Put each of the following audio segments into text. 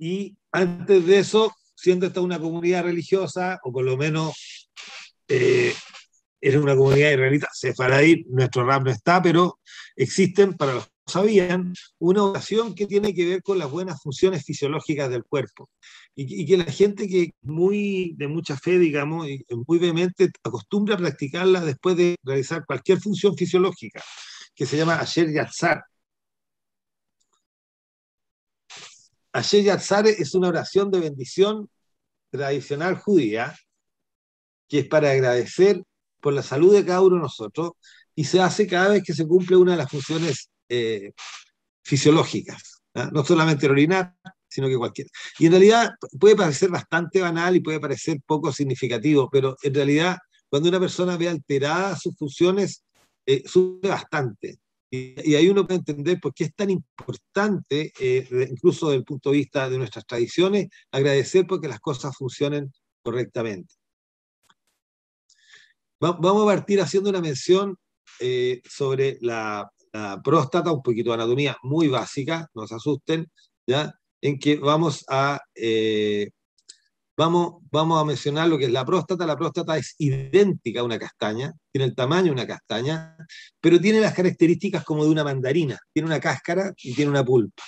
Y antes de eso, siendo esta una comunidad religiosa, o por lo menos eh, es una comunidad israelita, sefaradí, nuestro rap no está, pero existen, para los que sabían, una oración que tiene que ver con las buenas funciones fisiológicas del cuerpo. Y, que la gente que muy de mucha fe, digamos, y muy vehemente, acostumbra a practicarla después de realizar cualquier función fisiológica, que se llama Asher Yatzar. Asher Yatzar es una oración de bendición tradicional judía, que es para agradecer por la salud de cada uno de nosotros y se hace cada vez que se cumple una de las funciones eh, fisiológicas, ¿ah? no solamente orinar, sino que cualquiera. Y en realidad puede parecer bastante banal y puede parecer poco significativo, pero en realidad cuando una persona ve alteradas sus funciones, eh, sube bastante. Y, ahí uno puede entender por qué es tan importante, eh, incluso desde el punto de vista de nuestras tradiciones, agradecer porque las cosas funcionen correctamente. Vamos a partir haciendo una mención eh, sobre la, próstata, un poquito de anatomía muy básica, no se asusten, ¿ya? en que vamos a, eh, vamos, vamos a mencionar lo que es la próstata. La próstata es idéntica a una castaña, tiene el tamaño de una castaña, pero tiene las características como de una mandarina, tiene una cáscara y tiene una pulpa.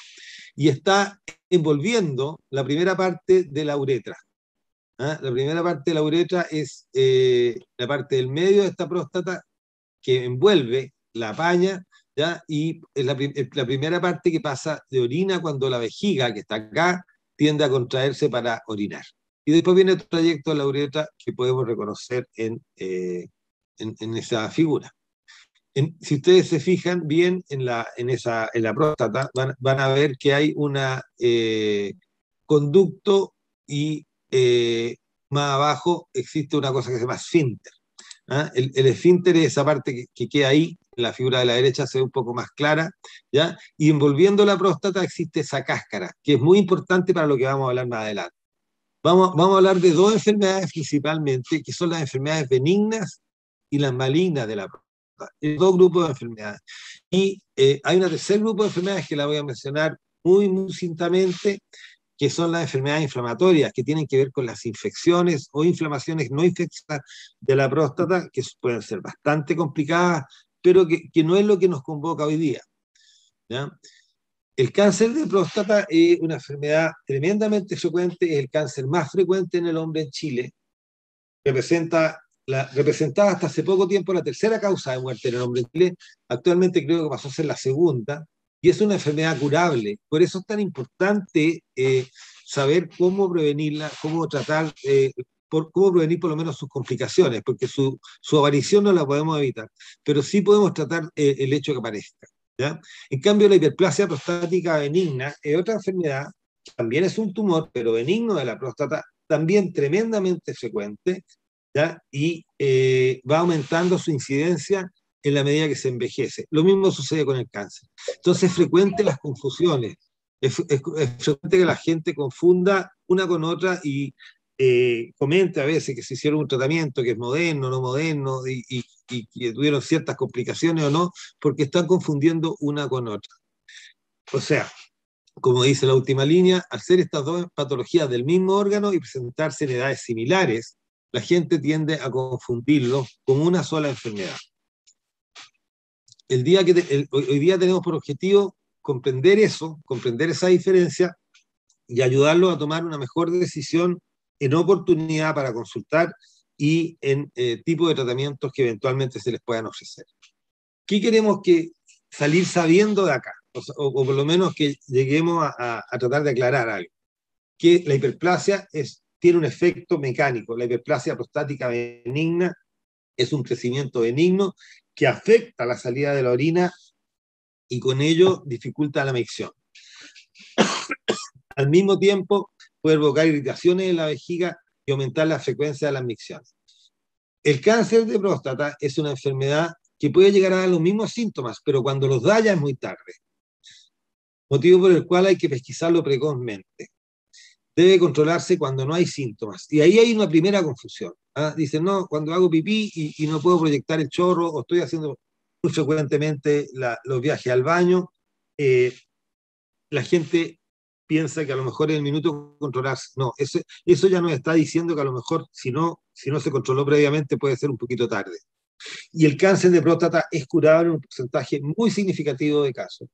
Y está envolviendo la primera parte de la uretra. ¿ah? La primera parte de la uretra es eh, la parte del medio de esta próstata que envuelve la paña, ¿ya? y es la, la, primera parte que pasa de orina cuando la vejiga, que está acá, tiende a contraerse para orinar. Y después viene el trayecto de la uretra que podemos reconocer en, eh, en, esa figura. si ustedes se fijan bien en la, en esa, en la próstata, van, a ver que hay un eh, conducto y eh, más abajo existe una cosa que se llama esfínter. ¿ah? El, esfínter es esa parte que, queda ahí, la figura de la derecha se ve un poco más clara, ¿ya? y envolviendo la próstata existe esa cáscara, que es muy importante para lo que vamos a hablar más adelante. Vamos, vamos a hablar de dos enfermedades principalmente, que son las enfermedades benignas y las malignas de la próstata. Dos grupos de enfermedades. Y eh, hay un tercer grupo de enfermedades que la voy a mencionar muy, muy cintamente, que son las enfermedades inflamatorias, que tienen que ver con las infecciones o inflamaciones no infecciosas de la próstata, que pueden ser bastante complicadas, pero que, que no es lo que nos convoca hoy día. ¿ya? El cáncer de próstata es una enfermedad tremendamente frecuente, es el cáncer más frecuente en el hombre en Chile. Representa la, representaba hasta hace poco tiempo la tercera causa de muerte en el hombre en Chile. Actualmente creo que pasó a ser la segunda y es una enfermedad curable. Por eso es tan importante eh, saber cómo prevenirla, cómo tratar, eh, por, cómo prevenir por lo menos sus complicaciones, porque su, su aparición no la podemos evitar, pero sí podemos tratar eh, el hecho que aparezca. En cambio, la hiperplasia prostática benigna es otra enfermedad, también es un tumor, pero benigno de la próstata, también tremendamente frecuente, y va aumentando su incidencia en la medida que se envejece. Lo mismo sucede con el cáncer. Entonces es frecuente las confusiones, es, frecuente que la gente confunda una con otra y eh, comente a veces que se hicieron un tratamiento que es moderno, no moderno, y, que tuvieron ciertas complicaciones o no, porque están confundiendo una con otra. O sea, como dice la última línea, al ser estas dos patologías del mismo órgano y presentarse en edades similares, la gente tiende a confundirlo con una sola enfermedad el día que hoy día tenemos por objetivo comprender eso, comprender esa diferencia y ayudarlos a tomar una mejor decisión en oportunidad para consultar y en eh, tipo de tratamientos que eventualmente se les puedan ofrecer. ¿Qué queremos que salir sabiendo de acá? O, por lo menos que lleguemos a, tratar de aclarar algo. Que la hiperplasia tiene un efecto mecánico. La hiperplasia prostática benigna es un crecimiento benigno que afecta la salida de la orina y con ello dificulta la micción. Al mismo tiempo, puede provocar irritaciones en la vejiga y aumentar la frecuencia de las micciones. El cáncer de próstata es una enfermedad que puede llegar a dar los mismos síntomas, pero cuando los da ya es muy tarde. Motivo por el cual hay que pesquisarlo precozmente debe controlarse cuando no hay síntomas. Y ahí hay una primera confusión. ¿ah? Dicen, no, cuando hago pipí y, no puedo proyectar el chorro o estoy haciendo muy frecuentemente los viajes al baño, eh, la gente piensa que a lo mejor en el minuto controlarse. No, eso, eso ya nos está diciendo que a lo mejor si no, si no se controló previamente puede ser un poquito tarde. Y el cáncer de próstata es curable en un porcentaje muy significativo de casos.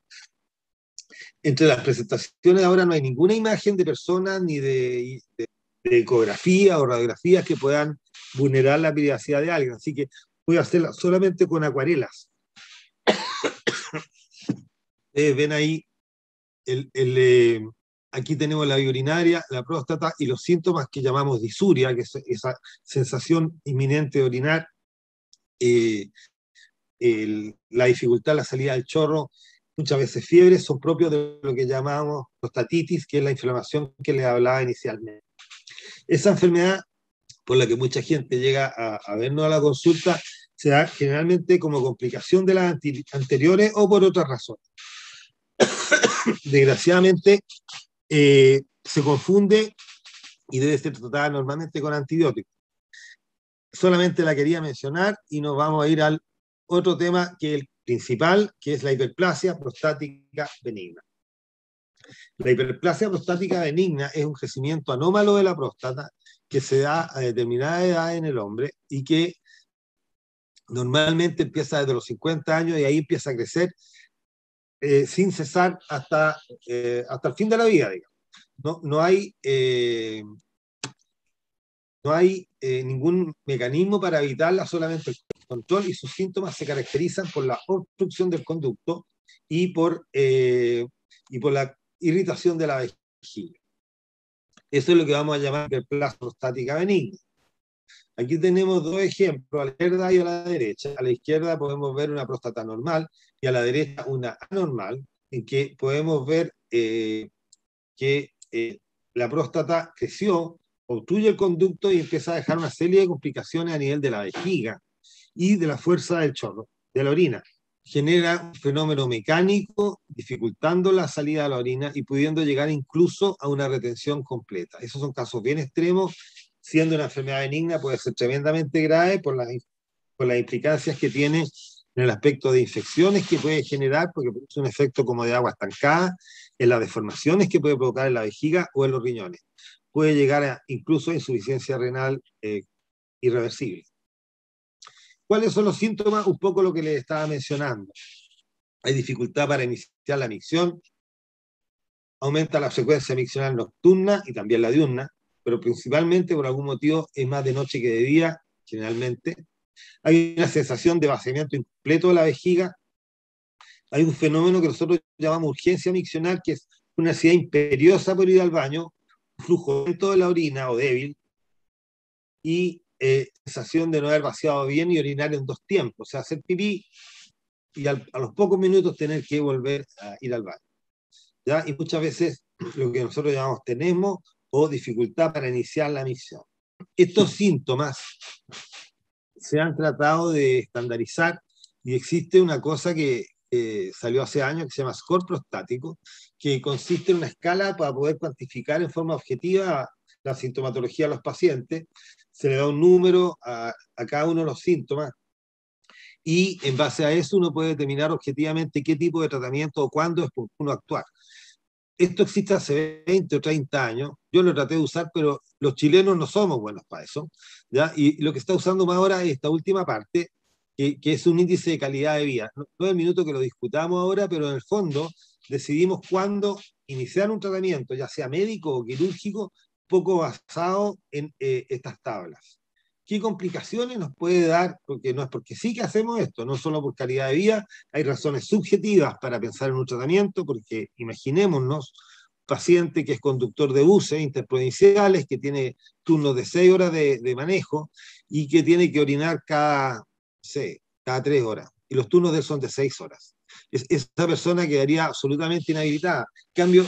Entre las presentaciones ahora no hay ninguna imagen de personas ni de, ecografía o radiografías que puedan vulnerar la privacidad de alguien. Así que voy a hacerla solamente con acuarelas. ven ahí, el, eh, aquí tenemos la vía urinaria, la próstata y los síntomas que llamamos disuria, que es esa sensación inminente de orinar, eh, la dificultad, la salida del chorro, muchas veces fiebre, son propios de lo que llamamos prostatitis, que es la inflamación que les hablaba inicialmente. Esa enfermedad por la que mucha gente llega a, vernos a la consulta se da generalmente como complicación de las anteriores o por otras razones. Desgraciadamente, eh, se confunde y debe ser tratada normalmente con antibióticos. Solamente la quería mencionar y nos vamos a ir al otro tema que es el principal, que es la hiperplasia prostática benigna. La hiperplasia prostática benigna es un crecimiento anómalo de la próstata que se da a determinada edad en el hombre y que normalmente empieza desde los 50 años y ahí empieza a crecer eh, sin cesar hasta, eh, hasta el fin de la vida, digamos. No, no hay, eh, no hay ningún mecanismo para evitarla, solamente el control y sus síntomas se caracterizan por la obstrucción del conducto y por, y por la irritación de la vejiga. Eso es lo que vamos a llamar hiperplasia prostática benigna. Aquí tenemos dos ejemplos, a la izquierda y a la derecha. A la izquierda podemos ver una próstata normal y a la derecha una anormal, en que podemos ver eh, que eh, la próstata creció, obstruye el conducto y empieza a dejar una serie de complicaciones a nivel de la vejiga y de la fuerza del chorro, de la orina genera un fenómeno mecánico, dificultando la salida de la orina y pudiendo llegar incluso a una retención completa. Esos son casos bien extremos, siendo una enfermedad benigna puede ser tremendamente grave por las, por las implicancias que tiene en el aspecto de infecciones que puede generar, porque es un efecto como de agua estancada, en las deformaciones que puede provocar en la vejiga o en los riñones. Puede llegar a incluso a insuficiencia renal eh, irreversible. ¿Cuáles son los síntomas? Un poco lo que les estaba mencionando. Hay dificultad para iniciar la micción, aumenta la frecuencia miccional nocturna y también la diurna, pero principalmente por algún motivo es más de noche que de día, generalmente. Hay una sensación de vaciamiento incompleto de la vejiga. Hay un fenómeno que nosotros llamamos urgencia miccional, que es una necesidad imperiosa por ir al baño, un flujo lento de la orina o débil, y eh, sensación de no haber vaciado bien y orinar en dos tiempos, o sea, hacer pipí y a los pocos minutos tener que volver a ir al baño. ¿ya? Y muchas veces lo que nosotros llamamos tenemos o dificultad para iniciar la misión. Estos síntomas se han tratado de estandarizar y existe una cosa que salió hace años que se llama score prostático, que consiste en una escala para poder cuantificar en forma objetiva la sintomatología de los pacientes se le da un número a, cada uno de los síntomas y en base a eso uno puede determinar objetivamente qué tipo de tratamiento o cuándo es uno actuar. Esto existe hace 20 o 30 años, yo lo traté de usar, pero los chilenos no somos buenos para eso, ¿ya? y lo que está usando más ahora es esta última parte, que, que es un índice de calidad de vida. No, es el minuto que lo discutamos ahora, pero en el fondo decidimos cuándo iniciar un tratamiento, ya sea médico o quirúrgico, poco basado en eh, estas tablas. ¿Qué complicaciones nos puede dar? Porque no es porque sí que hacemos esto, no solo por calidad de vida, hay razones subjetivas para pensar en un tratamiento, porque imaginémonos paciente que es conductor de buses interprovinciales, que tiene turnos de seis horas de, manejo y que tiene que orinar cada, sé, cada tres horas. Y los turnos de él son de seis horas. Es, esa persona quedaría absolutamente inhabilitada. En cambio,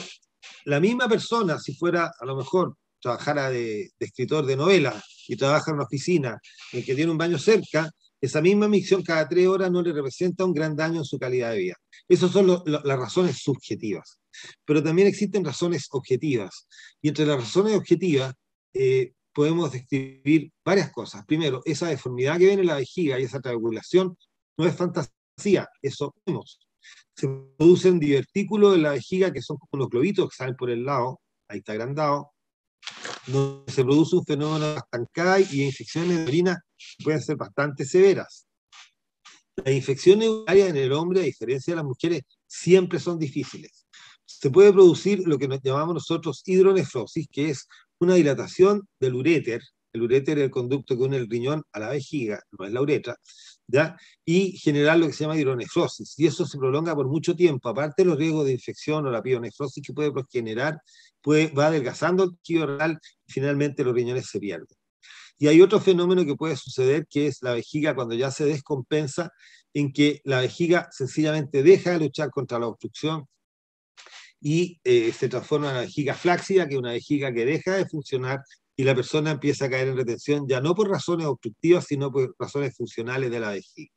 la misma persona, si fuera a lo mejor trabajara de, escritor de novela y trabaja en una oficina en que tiene un baño cerca, esa misma misión cada tres horas no le representa un gran daño en su calidad de vida. Esas son las razones subjetivas. Pero también existen razones objetivas. Y entre las razones objetivas eh, podemos describir varias cosas. Primero, esa deformidad que viene en la vejiga y esa triangulación no es fantasía, eso vemos. Se producen divertículos en la vejiga que son como unos globitos que salen por el lado, ahí está agrandado, donde se produce un fenómeno de estancada y infecciones de orina pueden ser bastante severas. Las infecciones urinarias en el hombre, a diferencia de las mujeres, siempre son difíciles. Se puede producir lo que llamamos nosotros hidronefrosis, que es una dilatación del uréter, el uréter es el conducto que une el riñón a la vejiga, no es la uretra, y generar lo que se llama hidronefrosis. Y eso se prolonga por mucho tiempo, aparte de los riesgos de infección o la pionefrosis que puede generar, va adelgazando el tejido y finalmente los riñones se pierden. Y hay otro fenómeno que puede suceder, que es la vejiga cuando ya se descompensa, en que la vejiga sencillamente deja de luchar contra la obstrucción y eh, se transforma en una vejiga flácida, que es una vejiga que deja de funcionar y la persona empieza a caer en retención ya no por razones obstructivas, sino por razones funcionales de la vejiga.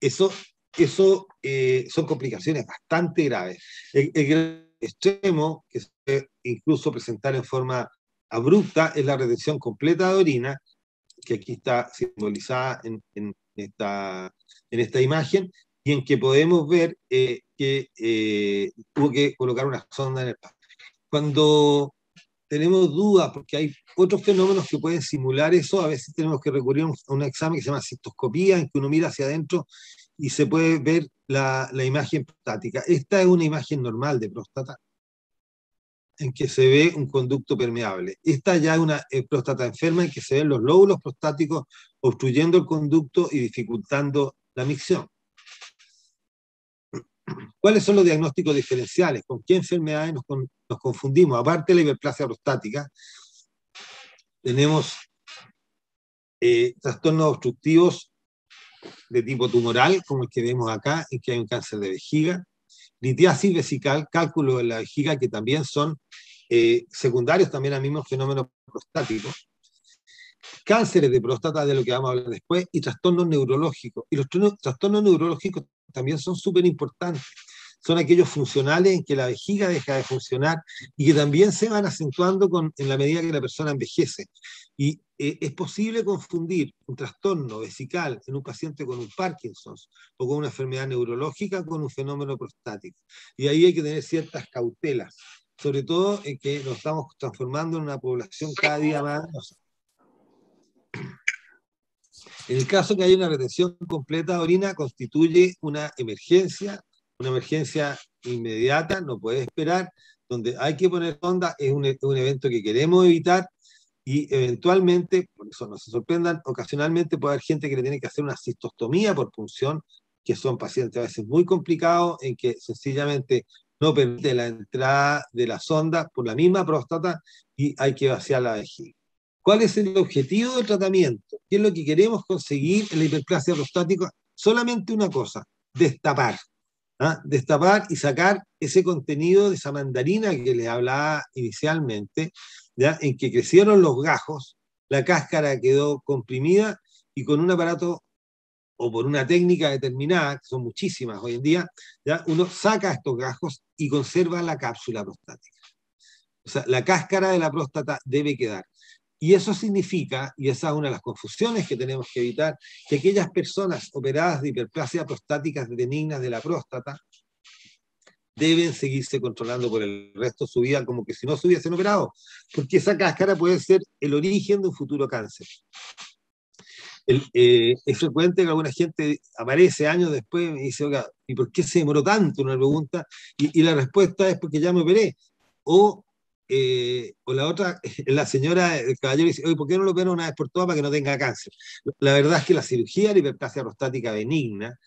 Eso, eso eh, son complicaciones bastante graves. El, extremo, que se puede incluso presentar en forma abrupta, es la retención completa de orina, que aquí está simbolizada en, en esta, en esta imagen, y en que podemos ver eh, que eh, tuvo que colocar una sonda en el. Cuando tenemos dudas, porque hay otros fenómenos que pueden simular eso, a veces tenemos que recurrir a un examen que se llama cistoscopía, en que uno mira hacia adentro y se puede ver la, imagen prostática. Esta es una imagen normal de próstata, en que se ve un conducto permeable. Esta ya es una próstata enferma en que se ven los lóbulos prostáticos obstruyendo el conducto y dificultando la micción. ¿Cuáles son los diagnósticos diferenciales? ¿Con qué enfermedades nos, confundimos? Aparte de la hiperplasia prostática, tenemos eh, trastornos obstructivos de tipo tumoral, como el que vemos acá, en que hay un cáncer de vejiga, litiasis vesical, cálculo de la vejiga, que también son eh, secundarios también al mismo fenómeno prostático, cánceres de próstata, de lo que vamos a hablar después, y trastornos neurológicos. Y los trastornos neurológicos también son súper importantes. Son aquellos funcionales en que la vejiga deja de funcionar y que también se van acentuando con, en la medida que la persona envejece. Y eh, es posible confundir un trastorno vesical en un paciente con un Parkinson's o con una enfermedad neurológica con un fenómeno prostático. Y ahí hay que tener ciertas cautelas, sobre todo en que nos estamos transformando en una población cada día más en el caso que haya una retención completa de orina, constituye una emergencia, una emergencia inmediata, no puede esperar, donde hay que poner onda, es un, un evento que queremos evitar y eventualmente, por eso no se sorprendan, ocasionalmente puede haber gente que le tiene que hacer una cistostomía por punción, que son pacientes a veces muy complicados, en que sencillamente no permite la entrada de la sonda por la misma próstata y hay que vaciar la vejiga. ¿Cuál es el objetivo del tratamiento? ¿Qué es lo que queremos conseguir en la hiperplasia prostática? Solamente una cosa, destapar. ¿ah? Destapar y sacar ese contenido de esa mandarina que les hablaba inicialmente, en que crecieron los gajos, la cáscara quedó comprimida y con un aparato o por una técnica determinada, que son muchísimas hoy en día, ¿ya? uno saca estos gajos y conserva la cápsula prostática. O sea, la cáscara de la próstata debe quedar. Y eso significa, y esa es una de las confusiones que tenemos que evitar, que aquellas personas operadas de hiperplasia prostáticas benignas de la próstata deben seguirse controlando por el resto de su vida como que si no se hubiesen operado, porque esa cáscara puede ser el origen de un futuro cáncer. Eh, es frecuente que alguna gente aparece años después y me dice, oiga, ¿y por qué se demoró tanto? Una pregunta, y, y la respuesta es porque ya me operé. O eh, o la otra, la señora, el caballero dice, oye, ¿por qué no lo operan una vez por todas para que no tenga cáncer? La verdad es que la cirugía de hiperplasia prostática benigna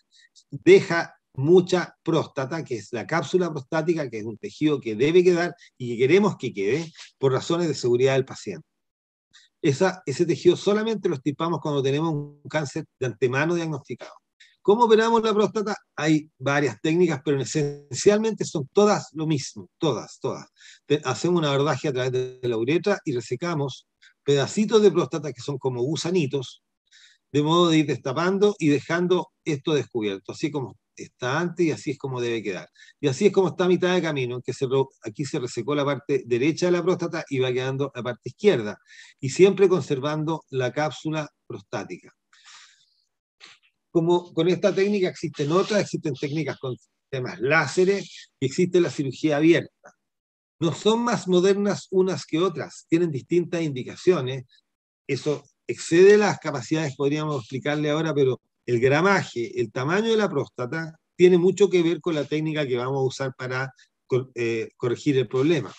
deja mucha próstata, que es la cápsula prostática, que es un tejido que debe quedar y que queremos que quede por razones de seguridad del paciente. Ese tejido solamente lo estipamos cuando tenemos un cáncer de antemano diagnosticado. ¿Cómo operamos la próstata? Hay varias técnicas, pero esencialmente son todas lo mismo, todas, todas. Hacemos una abordaje a través de la uretra y resecamos pedacitos de próstata que son como gusanitos, de modo de ir destapando y dejando esto descubierto, así como está antes y así es como debe quedar. Y así es como está a mitad de camino, que se, aquí se resecó la parte derecha de la próstata y va quedando la parte izquierda, y siempre conservando la cápsula prostática como con esta técnica existen otras, existen técnicas con sistemas láseres y existe la cirugía abierta. No son más modernas unas que otras, tienen distintas indicaciones. Eso excede las capacidades, podríamos explicarle ahora, pero el gramaje, el tamaño de la próstata, tiene mucho que ver con la técnica que vamos a usar para eh, corregir el problema.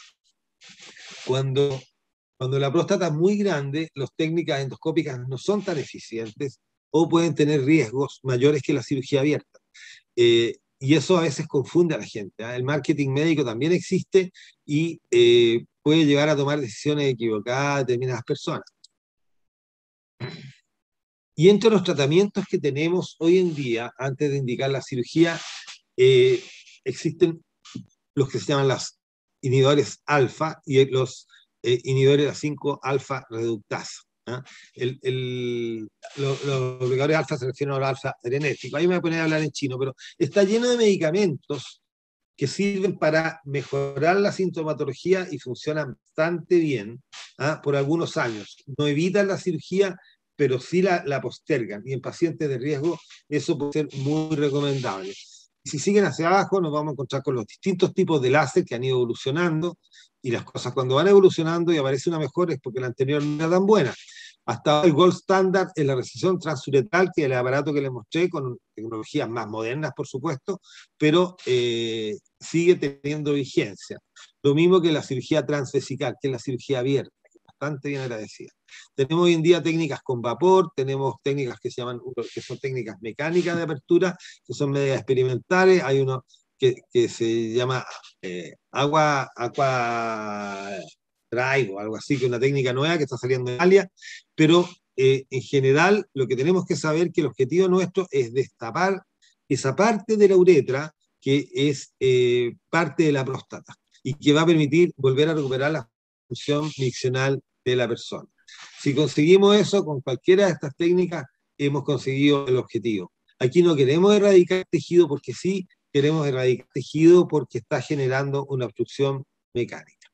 Cuando, cuando la próstata es muy grande, las técnicas endoscópicas no son tan eficientes o pueden tener riesgos mayores que la cirugía abierta. Eh, y eso a veces confunde a la gente. ¿ah? El marketing médico también existe y eh, puede llegar a tomar decisiones equivocadas de determinadas personas. Y entre los tratamientos que tenemos hoy en día, antes de indicar la cirugía, eh, existen los que se llaman los inhibidores alfa y los inhibidores de la 5 alfa reductasa. ¿Ah? los bloqueadores alfa se refieren al alfa adrenético. Ahí me voy a poner a hablar en chino, pero está lleno de medicamentos que sirven para mejorar la sintomatología y funcionan bastante bien ¿ah? por algunos años. No evitan la cirugía, pero sí la, la postergan. Y en pacientes de riesgo eso puede ser muy recomendable. Y si siguen hacia abajo, nos vamos a encontrar con los distintos tipos de láser que han ido evolucionando. Y las cosas cuando van evolucionando y aparece una mejor es porque la anterior no era tan buena. Hasta el gold standard es la recesión transuretal, que es el aparato que les mostré, con tecnologías más modernas, por supuesto, pero eh, sigue teniendo vigencia. Lo mismo que la cirugía transvesical, que es la cirugía abierta, bastante bien agradecida. Tenemos hoy en día técnicas con vapor, tenemos técnicas que se llaman, que son técnicas mecánicas de apertura, que son medidas experimentales, hay uno que, que se llama eh, agua, drive o algo así, que es una técnica nueva que está saliendo en Italia, pero eh, en general lo que tenemos que saber que el objetivo nuestro es destapar esa parte de la uretra que es eh, parte de la próstata y que va a permitir volver a recuperar la función miccional de la persona. Si conseguimos eso con cualquiera de estas técnicas, hemos conseguido el objetivo. Aquí no queremos erradicar tejido porque sí, queremos erradicar tejido porque está generando una obstrucción mecánica.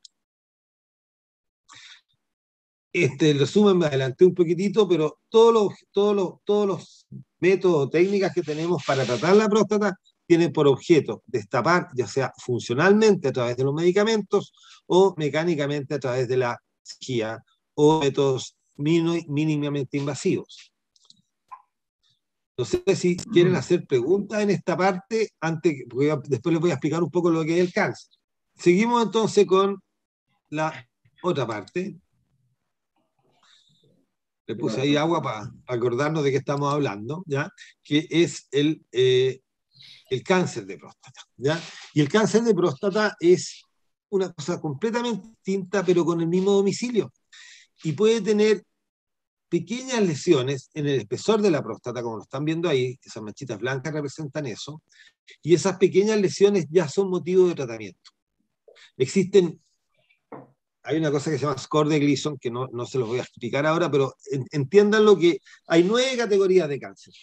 Este, el resumen me adelanté un poquitito, pero todos los, todos los, todos los métodos o técnicas que tenemos para tratar la próstata tienen por objeto destapar, ya sea funcionalmente a través de los medicamentos o mecánicamente a través de la cirugía o métodos mínimamente invasivos. No sé si quieren hacer preguntas en esta parte, antes, porque después les voy a explicar un poco lo que es el cáncer. Seguimos entonces con la otra parte. Le puse ahí agua para acordarnos de qué estamos hablando, ¿ya? Que es el, eh, el cáncer de próstata, ¿ya? Y el cáncer de próstata es una cosa completamente distinta, pero con el mismo domicilio y puede tener pequeñas lesiones en el espesor de la próstata, como lo están viendo ahí, esas manchitas blancas representan eso, y esas pequeñas lesiones ya son motivo de tratamiento. Existen, hay una cosa que se llama score de Gleason, que no, no se los voy a explicar ahora, pero entiendan lo que hay nueve categorías de cáncer,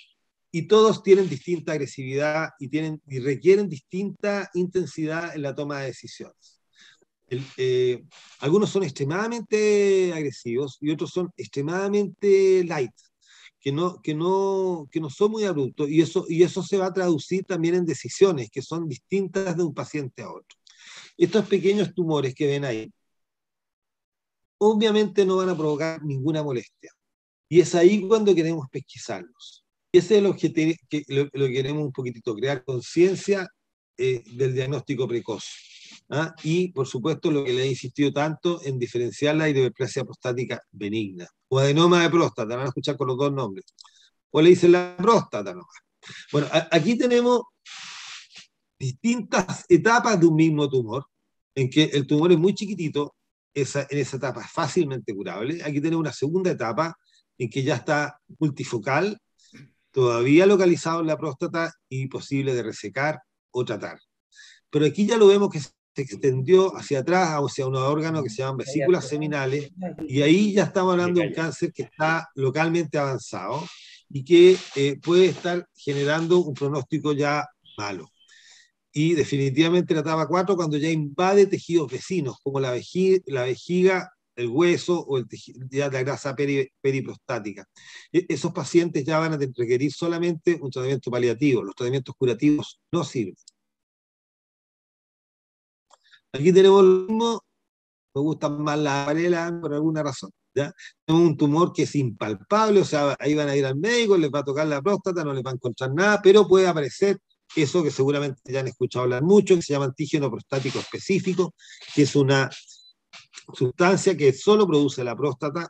y todos tienen distinta agresividad y, tienen, y requieren distinta intensidad en la toma de decisiones. Eh, algunos son extremadamente agresivos y otros son extremadamente light, que no, que no, que no son muy abruptos, y eso, y eso se va a traducir también en decisiones que son distintas de un paciente a otro. Estos pequeños tumores que ven ahí, obviamente no van a provocar ninguna molestia. Y es ahí cuando queremos pesquisarlos. Ese es el objetivo que lo, queremos un poquitito, crear conciencia eh, del diagnóstico precoz. ¿Ah? y por supuesto lo que le he insistido tanto en diferenciar la hiperplasia prostática benigna o adenoma de próstata, van a escuchar con los dos nombres, o le dicen la próstata nomás. Bueno, aquí tenemos distintas etapas de un mismo tumor, en que el tumor es muy chiquitito, esa, en esa etapa es fácilmente curable. Aquí tenemos una segunda etapa en que ya está multifocal, todavía localizado en la próstata y posible de resecar o tratar. Pero aquí ya lo vemos que extendió hacia atrás, hacia unos órganos que se llaman vesículas seminales, y ahí ya estamos hablando de un cáncer que está localmente avanzado y que eh, puede estar generando un pronóstico ya malo. Y definitivamente la etapa 4 cuando ya invade tejidos vecinos, como la vejiga, la vejiga el hueso o el ya la grasa periprostática. E, esos pacientes ya van a requerir solamente un tratamiento paliativo, los tratamientos curativos no sirven. Aquí tenemos lo mismo, me gustan más las varelas por alguna razón. ¿ya? Tenemos un tumor que es impalpable, o sea, ahí van a ir al médico, les va a tocar la próstata, no les va a encontrar nada, pero puede aparecer eso que seguramente ya han escuchado hablar mucho, que se llama antígeno prostático específico, que es una sustancia que solo produce la próstata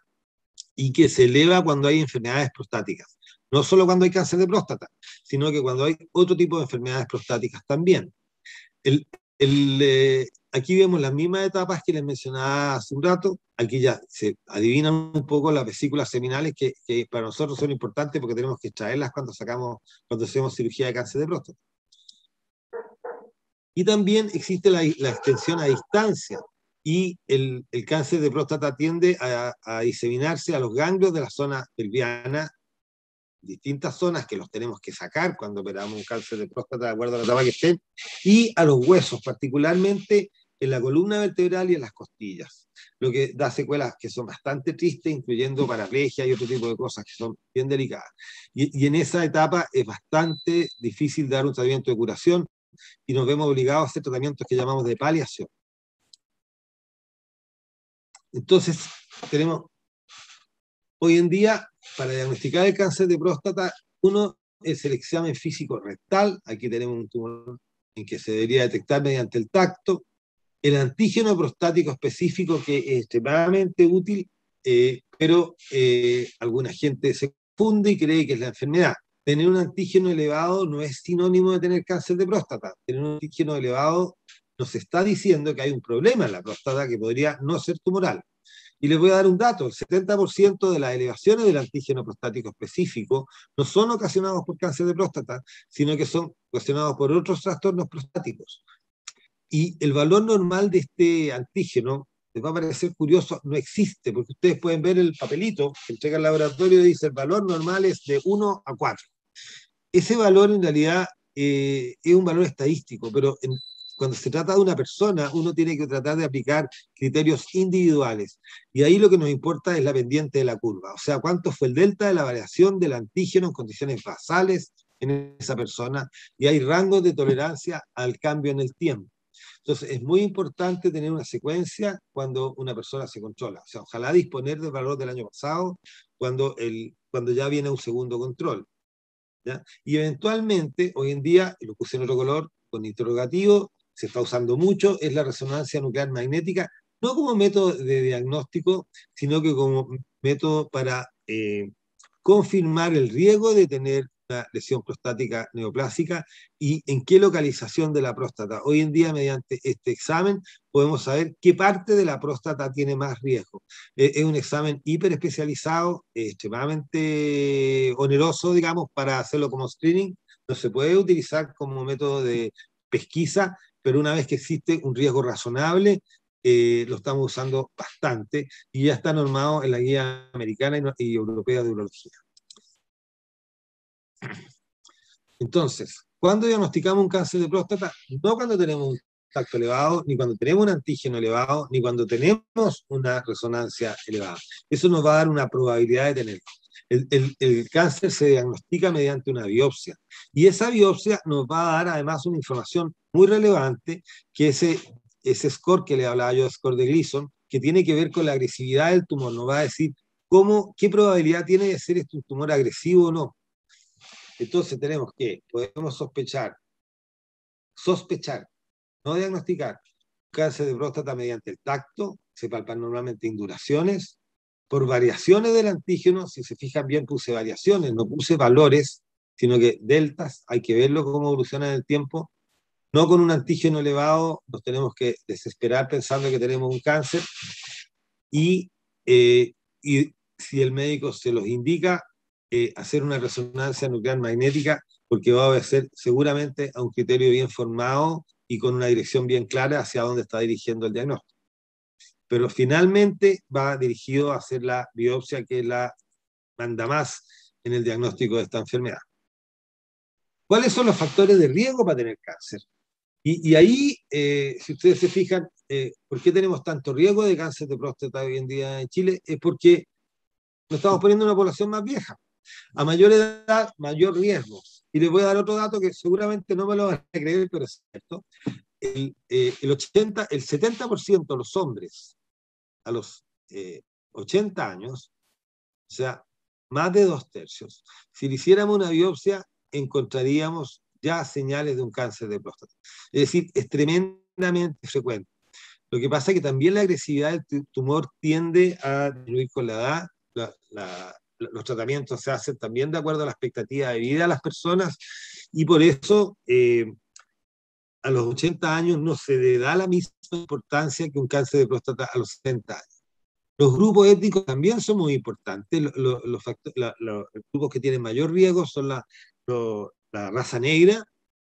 y que se eleva cuando hay enfermedades prostáticas. No solo cuando hay cáncer de próstata, sino que cuando hay otro tipo de enfermedades prostáticas también. El, eh, aquí vemos las mismas etapas que les mencionaba hace un rato. Aquí ya se adivinan un poco las vesículas seminales que, que para nosotros son importantes porque tenemos que extraerlas cuando sacamos, cuando hacemos cirugía de cáncer de próstata. Y también existe la, la extensión a distancia, y el, el, cáncer de próstata tiende a, a, diseminarse a los ganglios de la zona pelviana, distintas zonas que los tenemos que sacar cuando operamos un cáncer de próstata de acuerdo a la etapa que estén, y a los huesos, particularmente en la columna vertebral y en las costillas, lo que da secuelas que son bastante tristes, incluyendo paraplegia y otro tipo de cosas que son bien delicadas. Y, y en esa etapa es bastante difícil dar un tratamiento de curación y nos vemos obligados a hacer tratamientos que llamamos de paliación. Entonces, tenemos hoy en día, para diagnosticar el cáncer de próstata, uno es el examen físico rectal, aquí tenemos un tumor en que se debería detectar mediante el tacto, el antígeno prostático específico que es extremadamente útil, eh, pero eh, alguna gente se confunde y cree que es la enfermedad. Tener un antígeno elevado no es sinónimo de tener cáncer de próstata. Tener un antígeno elevado nos está diciendo que hay un problema en la próstata que podría no ser tumoral. Y les voy a dar un dato, el 70% de las elevaciones del antígeno prostático específico no son ocasionados por cáncer de próstata, sino que son ocasionados por otros trastornos prostáticos. Y el valor normal de este antígeno, les va a parecer curioso, no existe, porque ustedes pueden ver el papelito que entrega el laboratorio y dice el valor normal es de 1 a 4. Ese valor en realidad eh, es un valor estadístico, pero cuando se trata de una persona, uno tiene que tratar de aplicar criterios individuales. Y ahí lo que nos importa es la pendiente de la curva. O sea, cuánto fue el delta de la variación del antígeno en condiciones basales en esa persona. Y hay rangos de tolerancia al cambio en el tiempo. Entonces, es muy importante tener una secuencia cuando una persona se controla. O sea, ojalá disponer del valor del año pasado cuando, el, cuando ya viene un segundo control. ¿ya? Y eventualmente, hoy en día, lo puse en otro color, con interrogativo, se está usando mucho, es la resonancia nuclear magnética, no como método de diagnóstico, sino que como método para eh, confirmar el riesgo de tener una lesión prostática neoplásica y en qué localización de la próstata. Hoy en día, mediante este examen, podemos saber qué parte de la próstata tiene más riesgo. Eh, es un examen hiper especializado, extremadamente oneroso, digamos, para hacerlo como screening. No se puede utilizar como método de pesquisa, pero una vez que existe un riesgo razonable, eh, lo estamos usando bastante y ya está normado en la guía americana y, europea de urología. Entonces, ¿cuándo diagnosticamos un cáncer de próstata? No cuando tenemos un tacto elevado, ni cuando tenemos un antígeno elevado, ni cuando tenemos una resonancia elevada. Eso nos va a dar una probabilidad de tenerlo. El, cáncer se diagnostica mediante una biopsia y esa biopsia nos va a dar además una información muy relevante que ese, ese score que le hablaba yo, score de Gleason, que tiene que ver con la agresividad del tumor, nos va a decir cómo, qué probabilidad tiene de ser este un tumor agresivo o no. Entonces tenemos que, podemos sospechar, sospechar, no diagnosticar, cáncer de próstata mediante el tacto, se palpan normalmente induraciones, por variaciones del antígeno, si se fijan bien puse variaciones, no puse valores, sino que deltas, hay que verlo cómo evoluciona en el tiempo. No con un antígeno elevado nos tenemos que desesperar pensando que tenemos un cáncer y, eh, y si el médico se los indica, eh, hacer una resonancia nuclear magnética porque va a ser seguramente a un criterio bien formado y con una dirección bien clara hacia dónde está dirigiendo el diagnóstico pero finalmente va dirigido a hacer la biopsia que la manda más en el diagnóstico de esta enfermedad. ¿Cuáles son los factores de riesgo para tener cáncer? Y, y ahí, eh, si ustedes se fijan, eh, ¿por qué tenemos tanto riesgo de cáncer de próstata hoy en día en Chile? Es porque nos estamos poniendo una población más vieja. A mayor edad, mayor riesgo. Y les voy a dar otro dato que seguramente no me lo van a creer, pero es cierto. el, el, 80, el 70% de los hombres a los 80 años, o sea, más de dos tercios, si le hiciéramos una biopsia, encontraríamos ya señales de un cáncer de próstata. Es decir, es tremendamente frecuente. Lo que pasa es que también la agresividad del tumor tiende a disminuir con la edad. Los tratamientos se hacen también de acuerdo a la expectativa de vida de las personas y por eso eh, a los 80 años no se le da la misma importancia que un cáncer de próstata a los 70 años. Los grupos étnicos también son muy importantes. Los, los, grupos que tienen mayor riesgo son la, la raza negra,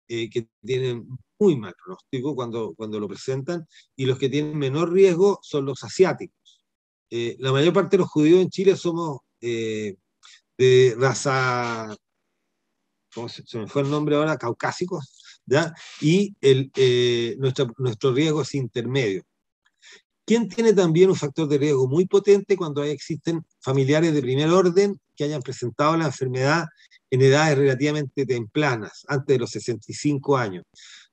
eh, que tienen muy mal pronóstico cuando, cuando lo presentan, y los que tienen menor riesgo son los asiáticos. Eh, la mayor parte de los judíos en Chile somos eh, de raza, ¿cómo se, me fue el nombre ahora? Caucásicos, ¿ya? y el, nuestro, nuestro riesgo es intermedio. ¿Quién tiene también un factor de riesgo muy potente cuando existen familiares de primer orden que hayan presentado la enfermedad en edades relativamente tempranas, antes de los 65 años?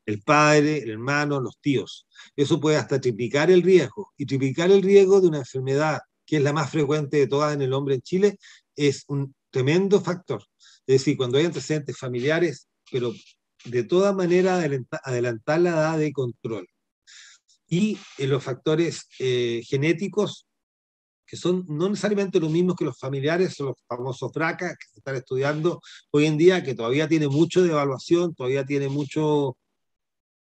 El padre, el hermano, los tíos. Eso puede hasta triplicar el riesgo. Y triplicar el riesgo de una enfermedad que es la más frecuente de todas en el hombre en Chile es un tremendo factor. Es decir, cuando hay antecedentes familiares, pero de toda manera adelantar la edad de control y en los factores eh, genéticos, que son no necesariamente los mismos que los familiares, son los famosos BRCA que se están estudiando hoy en día, que todavía tiene mucho de evaluación, todavía tiene mucho,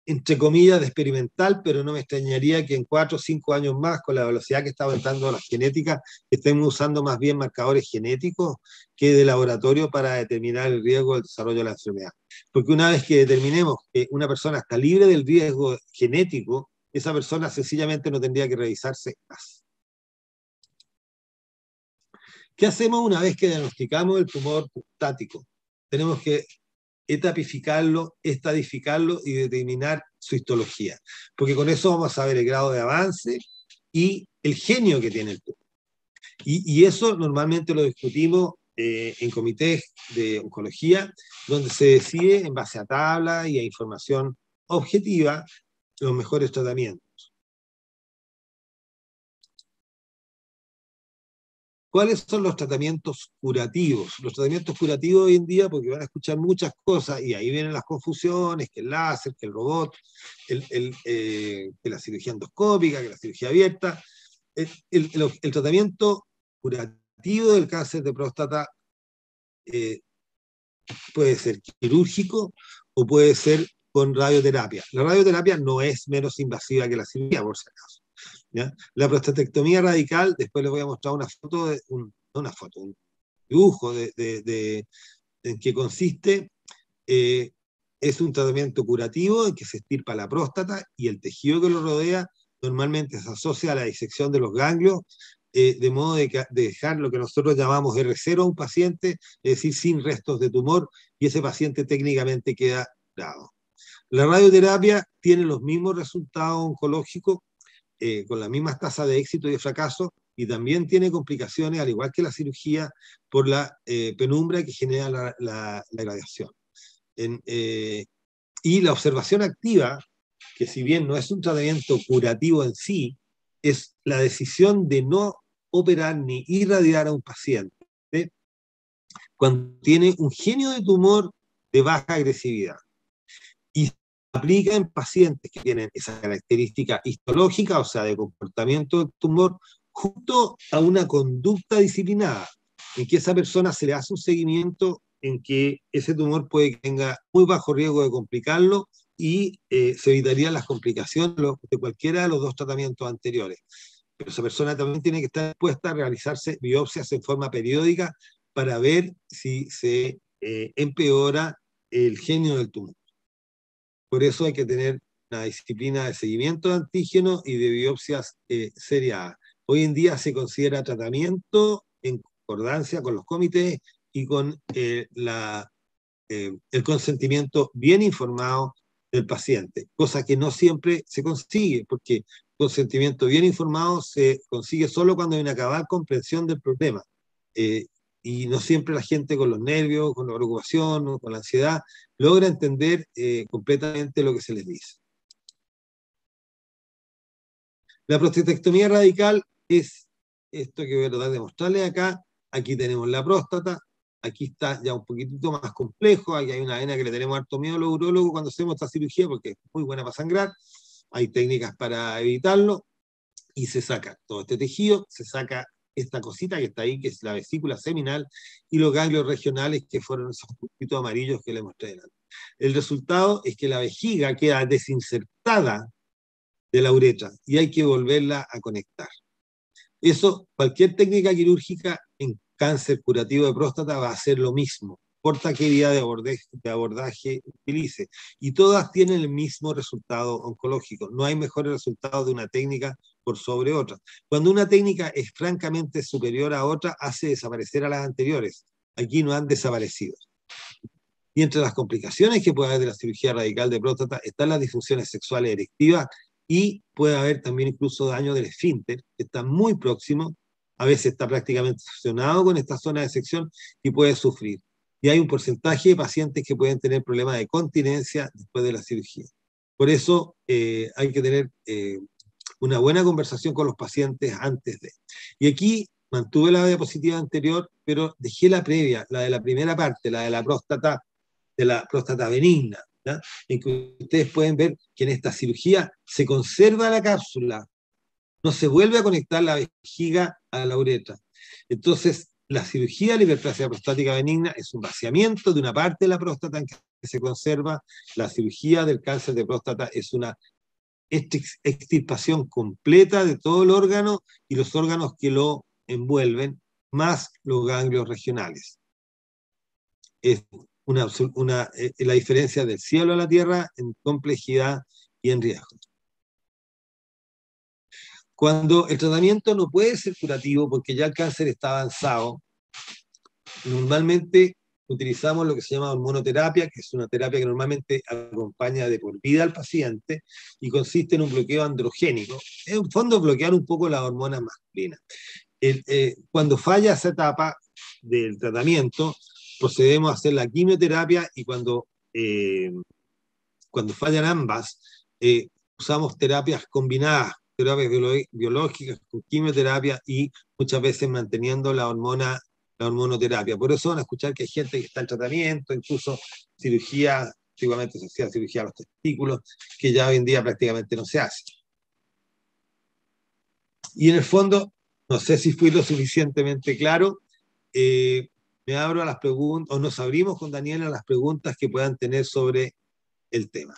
entre comillas, de experimental, pero no me extrañaría que en cuatro o cinco años más, con la velocidad que está aumentando la genética, estemos usando más bien marcadores genéticos que de laboratorio para determinar el riesgo del desarrollo de la enfermedad. Porque una vez que determinemos que una persona está libre del riesgo genético, esa persona sencillamente no tendría que revisarse más. ¿Qué hacemos una vez que diagnosticamos el tumor prostático? Tenemos que etapificarlo, estadificarlo y determinar su histología, porque con eso vamos a saber el grado de avance y el genio que tiene el tumor. Y, eso normalmente lo discutimos eh, en comités de oncología, donde se decide en base a tabla y a información objetiva los mejores tratamientos. ¿Cuáles son los tratamientos curativos? Los tratamientos curativos hoy en día, porque van a escuchar muchas cosas y ahí vienen las confusiones, que el láser, que el robot, eh, que la cirugía endoscópica, que la cirugía abierta. El, tratamiento curativo del cáncer de próstata eh, puede ser quirúrgico o puede ser con radioterapia. La radioterapia no es menos invasiva que la cirugía, por si acaso. La prostatectomía radical, después les voy a mostrar una foto, de, un, una foto, un dibujo de, de, en qué consiste. Eh, es un tratamiento curativo en que se estirpa la próstata y el tejido que lo rodea normalmente se asocia a la disección de los ganglios, eh, de modo de, dejar lo que nosotros llamamos R0 a un paciente, es decir, sin restos de tumor, y ese paciente técnicamente queda dado. La radioterapia tiene los mismos resultados oncológicos, eh, con las mismas tasas de éxito y de fracaso, y también tiene complicaciones, al igual que la cirugía, por la eh, penumbra que genera la, la, radiación. Eh, y la observación activa, que si bien no es un tratamiento curativo en sí, es la decisión de no operar ni irradiar a un paciente cuando tiene un genio de tumor de baja agresividad aplica en pacientes que tienen esa característica histológica, o sea, de comportamiento del tumor, junto a una conducta disciplinada, en que esa persona se le hace un seguimiento en que ese tumor puede que tenga muy bajo riesgo de complicarlo y eh, se evitarían las complicaciones de cualquiera de los dos tratamientos anteriores. Pero esa persona también tiene que estar dispuesta a realizarse biopsias en forma periódica para ver si se eh, empeora el genio del tumor. Por eso hay que tener una disciplina de seguimiento de antígenos y de biopsias eh, seriadas. Hoy en día se considera tratamiento en concordancia con los comités y con eh, la, eh, el consentimiento bien informado del paciente, cosa que no siempre se consigue, porque consentimiento bien informado se consigue solo cuando hay una cabal comprensión del problema. Eh, y no siempre la gente con los nervios, con la preocupación, con la ansiedad, logra entender eh, completamente lo que se les dice. La prostatectomía radical es esto que voy a tratar de mostrarles acá. Aquí tenemos la próstata, aquí está ya un poquitito más complejo, aquí hay una vena que le tenemos harto miedo a los cuando hacemos esta cirugía porque es muy buena para sangrar, hay técnicas para evitarlo, y se saca todo este tejido, se saca esta cosita que está ahí, que es la vesícula seminal, y los ganglios regionales, que fueron esos puntitos amarillos que le mostré delante. El resultado es que la vejiga queda desinsertada de la uretra y hay que volverla a conectar. Eso, cualquier técnica quirúrgica en cáncer curativo de próstata va a hacer lo mismo, importa qué vía de abordaje, de abordaje utilice. Y todas tienen el mismo resultado oncológico. No hay mejores resultados de una técnica por sobre otra. Cuando una técnica es francamente superior a otra, hace desaparecer a las anteriores. Aquí no han desaparecido. Y entre las complicaciones que puede haber de la cirugía radical de próstata están las disfunciones sexuales erectivas y puede haber también incluso daño del esfínter, que está muy próximo, a veces está prácticamente fusionado con esta zona de sección y puede sufrir. Y hay un porcentaje de pacientes que pueden tener problemas de continencia después de la cirugía. Por eso eh, hay que tener eh, una buena conversación con los pacientes antes de. Y aquí mantuve la diapositiva anterior, pero dejé la previa, la de la primera parte, la de la próstata, de la próstata benigna, en que ustedes pueden ver que en esta cirugía se conserva la cápsula, no se vuelve a conectar la vejiga a la uretra. Entonces, la cirugía de hiperplasia prostática benigna es un vaciamiento de una parte de la próstata en que se conserva. La cirugía del cáncer de próstata es una extirpación completa de todo el órgano y los órganos que lo envuelven, más los ganglios regionales. Es una, una, eh, la diferencia del cielo a la tierra en complejidad y en riesgo. Cuando el tratamiento no puede ser curativo porque ya el cáncer está avanzado, normalmente utilizamos lo que se llama hormonoterapia, que es una terapia que normalmente acompaña de por vida al paciente y consiste en un bloqueo androgénico. En un fondo, bloquear un poco la hormona masculina. Eh, cuando falla esa etapa del tratamiento, procedemos a hacer la quimioterapia y cuando, eh, cuando fallan ambas, eh, usamos terapias combinadas, terapias biológicas con quimioterapia y muchas veces manteniendo la hormona la hormonoterapia. Por eso van a escuchar que hay gente que está en tratamiento, incluso cirugía, antiguamente se hacía cirugía a los testículos, que ya hoy en día prácticamente no se hace. Y en el fondo, no sé si fui lo suficientemente claro, eh, me abro a las preguntas, o nos abrimos con Daniela a las preguntas que puedan tener sobre el tema.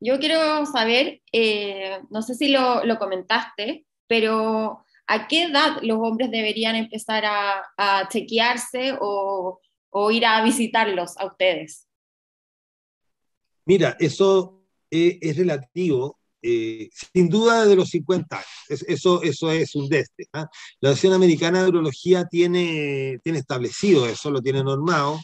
Yo quiero saber, eh, no sé si lo, lo comentaste, pero ¿a qué edad los hombres deberían empezar a, chequearse o, ir a visitarlos a ustedes? Mira, eso es, relativo, eh, sin duda de los 50 años. eso, eso es un deste. ¿ah? La Asociación Americana de Urología tiene, tiene establecido eso, lo tiene normado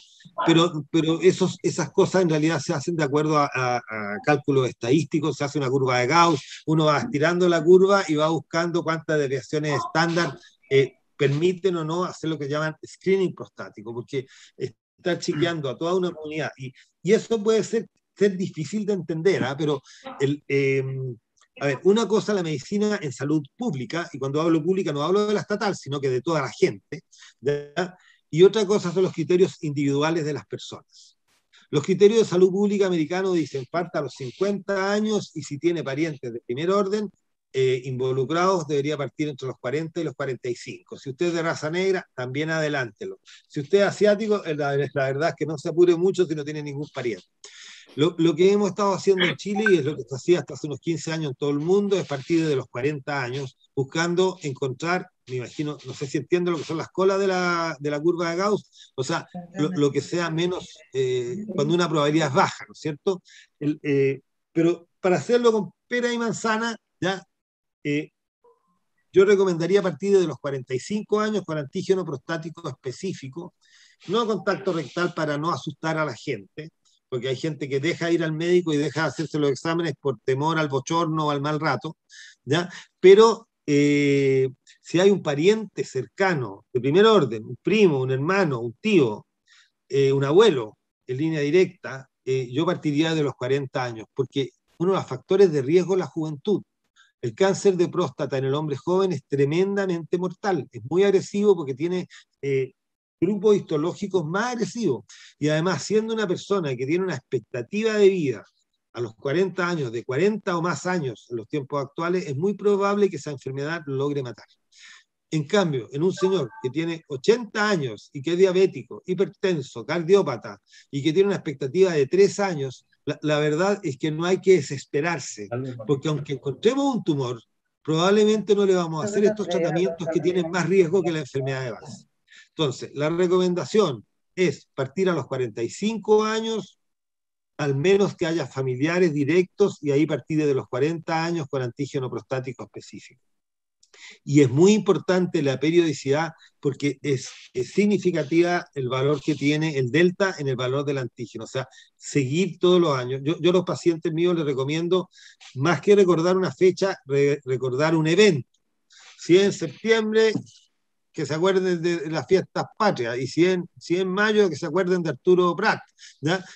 pero, pero esos, esas cosas en realidad se hacen de acuerdo a, cálculos estadísticos, se hace una curva de Gauss, uno va estirando la curva y va buscando cuántas desviaciones estándar eh, permiten o no hacer lo que llaman screening prostático, porque está chequeando a toda una comunidad y, y eso puede ser, ser difícil de entender, ¿ah? pero el, em, a ver, una cosa la medicina en salud pública, y cuando hablo pública no hablo de la estatal, sino que de toda la gente, ¿ya? Y otra cosa son los criterios individuales de las personas. Los criterios de salud pública americanos dicen parta a los 50 años y si tiene parientes de primer orden eh, involucrados debería partir entre los 40 y los 45. Si usted es de raza negra, también adelántelo. Si usted es asiático, la, la verdad es que no se apure mucho si no tiene ningún pariente. Lo, que hemos estado haciendo en Chile, y es lo que se hacía hasta hace unos 15 años en todo el mundo, es partir de los 40 años, buscando encontrar me imagino, no sé si entiendo lo que son las colas de la, de la curva de Gauss, o sea, lo, que sea menos, eh, cuando una probabilidad es baja, ¿no es cierto? Eh, pero para hacerlo con pera y manzana, ya, eh, yo recomendaría partir de los 45 años con antígeno prostático específico, no contacto rectal para no asustar a la gente, porque hay gente que deja ir al médico y deja de hacerse los exámenes por temor al bochorno o al mal rato, ¿ya? Pero eh, si hay un pariente cercano de primer orden, un primo, un hermano, un tío, eh, un abuelo en línea directa, eh, yo partiría de los 40 años, porque uno de los factores de riesgo es la juventud. El cáncer de próstata en el hombre joven es tremendamente mortal, es muy agresivo porque tiene grupos histológicos más agresivos. Y además, siendo una persona que tiene una expectativa de vida a los 40 años, de 40 o más años en los tiempos actuales, es muy probable que esa enfermedad lo logre matar. En cambio, en un señor que tiene 80 años y que es diabético, hipertenso, cardiópata y que tiene una expectativa de 3 años, la, verdad es que no hay que desesperarse, porque aunque encontremos un tumor, probablemente no le vamos a hacer estos tratamientos que tienen más riesgo que la enfermedad de base. Entonces, la recomendación es partir a los 45 años, al menos que haya familiares directos y ahí partir de los 40 años con antígeno prostático específico. Y es muy importante la periodicidad porque es, significativa el valor que tiene el delta en el valor del antígeno, o sea, seguir todos los años. Yo, yo a los pacientes míos les recomiendo, más que recordar una fecha, recordar un evento. Si es en septiembre, que se acuerden de las fiestas patrias, y si en, si en mayo, que se acuerden de Arturo Prat,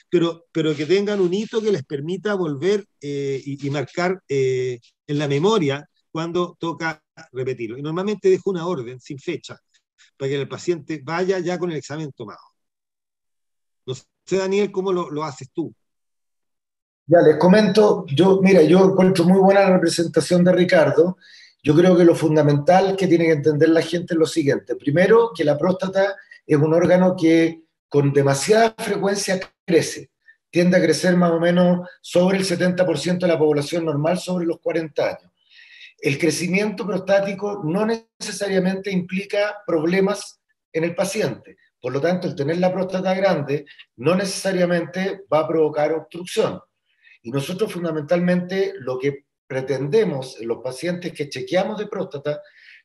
Pero, pero que tengan un hito que les permita volver eh, y, marcar eh, en la memoria cuando toca repetirlo. Y normalmente dejo una orden sin fecha para que el paciente vaya ya con el examen tomado. No sé, Daniel, cómo lo, lo haces tú. Ya les comento, yo, mira, yo encuentro muy buena la representación de Ricardo. Yo creo que lo fundamental que tiene que entender la gente es lo siguiente. Primero, que la próstata es un órgano que con demasiada frecuencia crece. Tiende a crecer más o menos sobre el 70% de la población normal sobre los 40 años el crecimiento prostático no necesariamente implica problemas en el paciente. Por lo tanto, el tener la próstata grande no necesariamente va a provocar obstrucción. Y nosotros fundamentalmente lo que pretendemos en los pacientes que chequeamos de próstata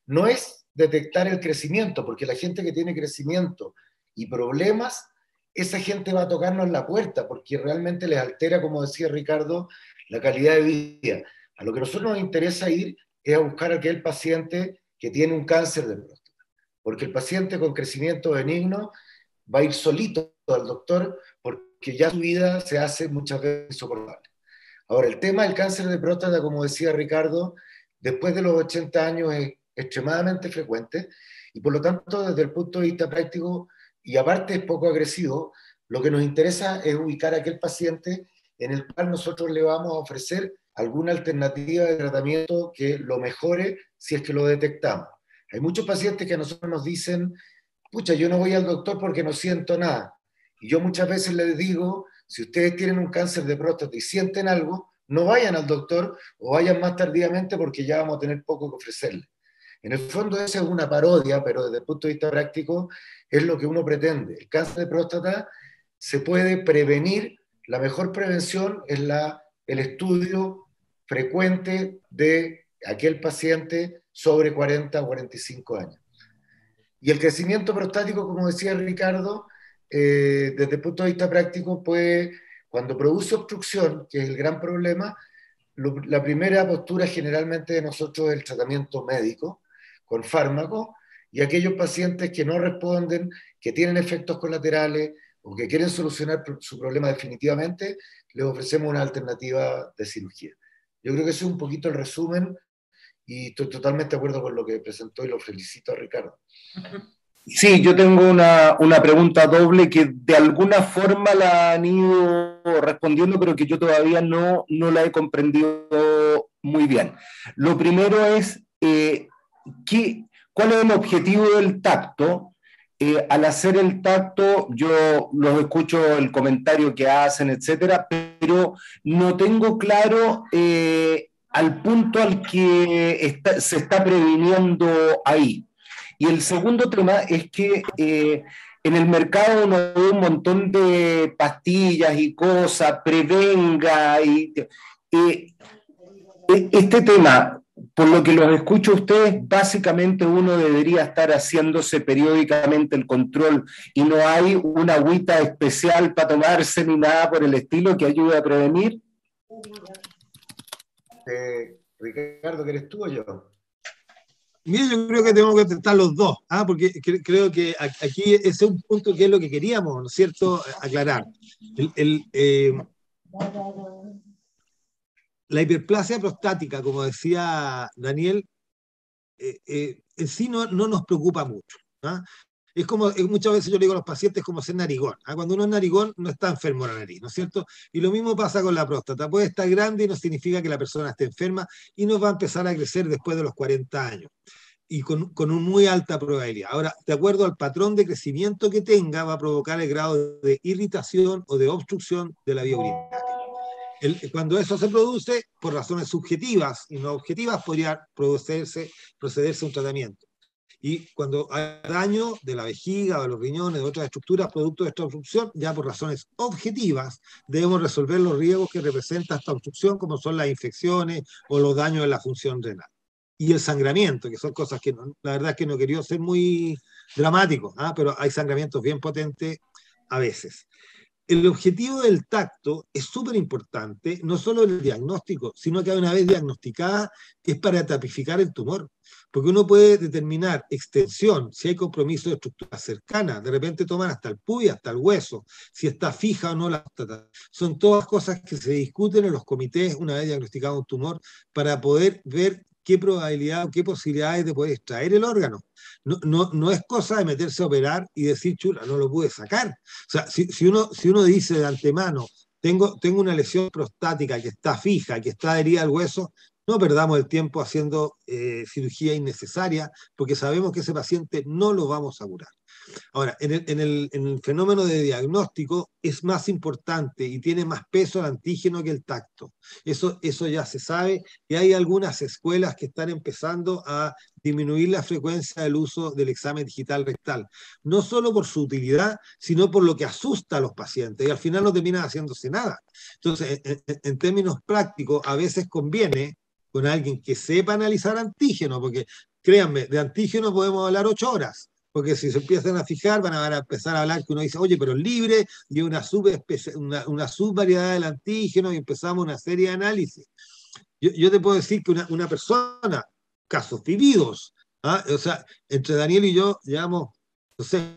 no es detectar el crecimiento, porque la gente que tiene crecimiento y problemas, esa gente va a tocarnos la puerta, porque realmente les altera, como decía Ricardo, la calidad de vida. A lo que a nosotros nos interesa ir es a buscar a aquel paciente que tiene un cáncer de próstata, porque el paciente con crecimiento benigno va a ir solito al doctor porque ya su vida se hace muchas veces insoportable. Ahora, el tema del cáncer de próstata, como decía Ricardo, después de los 80 años es extremadamente frecuente y por lo tanto, desde el punto de vista práctico, y aparte es poco agresivo, lo que nos interesa es ubicar a aquel paciente en el cual nosotros le vamos a ofrecer alguna alternativa de tratamiento que lo mejore si es que lo detectamos. Hay muchos pacientes que a nosotros nos dicen, pucha, yo no voy al doctor porque no siento nada. Y yo muchas veces les digo, si ustedes tienen un cáncer de próstata y sienten algo, no vayan al doctor o vayan más tardíamente porque ya vamos a tener poco que ofrecerle. En el fondo esa es una parodia, pero desde el punto de vista práctico es lo que uno pretende. El cáncer de próstata se puede prevenir, la mejor prevención es la, el estudio frecuente de aquel paciente sobre 40 o 45 años. Y el crecimiento prostático, como decía Ricardo, eh, desde el punto de vista práctico, puede, cuando produce obstrucción, que es el gran problema, la primera postura generalmente de nosotros es el tratamiento médico con fármacos y aquellos pacientes que no responden, que tienen efectos colaterales o que quieren solucionar su problema definitivamente, les ofrecemos una alternativa de cirugía. Yo creo que ese es un poquito el resumen y estoy totalmente de acuerdo con lo que presentó y lo felicito a Ricardo. Sí, yo tengo una, una, pregunta doble que de alguna forma la han ido respondiendo, pero que yo todavía no, no la he comprendido muy bien. Lo primero es, eh, ¿qué, ¿cuál es el objetivo del tacto? Eh, al hacer el tacto, yo los escucho el comentario que hacen, etcétera, pero no tengo claro eh, al punto al que se está previniendo ahí. Y el segundo tema es que eh, en el mercado uno ve un montón de pastillas y cosas, prevenga, y e, este tema por lo que los escucho a ustedes, básicamente uno debería estar haciéndose periódicamente el control y no hay una agüita especial para tomarse ni nada por el estilo que ayude a prevenir. Eh, Ricardo, ¿qué eres tú o yo? Mira, yo creo que tenemos que intentar los dos, ¿ah? porque creo que aquí ese es un punto que es lo que queríamos, ¿no es cierto?, aclarar. El, eh, la hiperplasia prostática, como decía Daniel, eh, eh, en sí no, no, nos preocupa mucho. ¿ah? Es como, muchas veces yo le digo a los pacientes, como ser narigón. ¿ah? Cuando uno es narigón, no está enfermo la nariz, ¿no es cierto? Y lo mismo pasa con la próstata. Puede estar grande y no significa que la persona esté enferma y no va a empezar a crecer después de los 40 años y con, con una muy alta probabilidad. Ahora, de acuerdo al patrón de crecimiento que tenga, va a provocar el grado de irritación o de obstrucción de la vía urinaria cuando eso se produce, por razones subjetivas y no objetivas, podría procederse a un tratamiento. Y cuando hay daño de la vejiga, de los riñones, de otras estructuras, producto de esta obstrucción, ya por razones objetivas, debemos resolver los riesgos que representa esta obstrucción, como son las infecciones o los daños en la función renal. Y el sangramiento, que son cosas que la verdad es que no quería ser muy dramático, ¿ah? pero hay sangramientos bien potentes a veces el objetivo del tacto es súper importante, no solo el diagnóstico, sino que una vez diagnosticada es para tapificar el tumor, porque uno puede determinar extensión, si hay compromiso de estructura cercana, de repente toman hasta el puy, hasta el hueso, si está fija o no la. Son todas cosas que se discuten en los comités una vez diagnosticado un tumor para poder ver qué probabilidad o qué posibilidades de poder extraer el órgano. No, no, no, es cosa de meterse a operar y decir, chula, no lo pude sacar. O sea, si, si, uno, si uno dice de antemano, tengo, tengo una lesión prostática que está fija, que está adherida al hueso, no perdamos el tiempo haciendo eh, cirugía innecesaria, porque sabemos que ese paciente no lo vamos a curar. Ahora, en el, fenómeno de diagnóstico es más importante y tiene más peso el antígeno que el tacto. Eso, eso ya se sabe y hay algunas escuelas que están empezando a disminuir la frecuencia del uso del examen digital rectal, no solo por su utilidad, sino por lo que asusta a los pacientes y al final no termina haciéndose nada. Entonces, en términos prácticos, a veces conviene con alguien que sepa analizar antígeno, porque créanme, de antígeno podemos hablar ocho horas porque si se empiezan a fijar van a, empezar a hablar que uno dice, oye, pero libre, y una, una, una subvariedad del antígeno, y empezamos una serie de análisis. Yo, yo te puedo decir que una, una persona, casos vividos, ¿ah? o sea, entre Daniel y yo llevamos,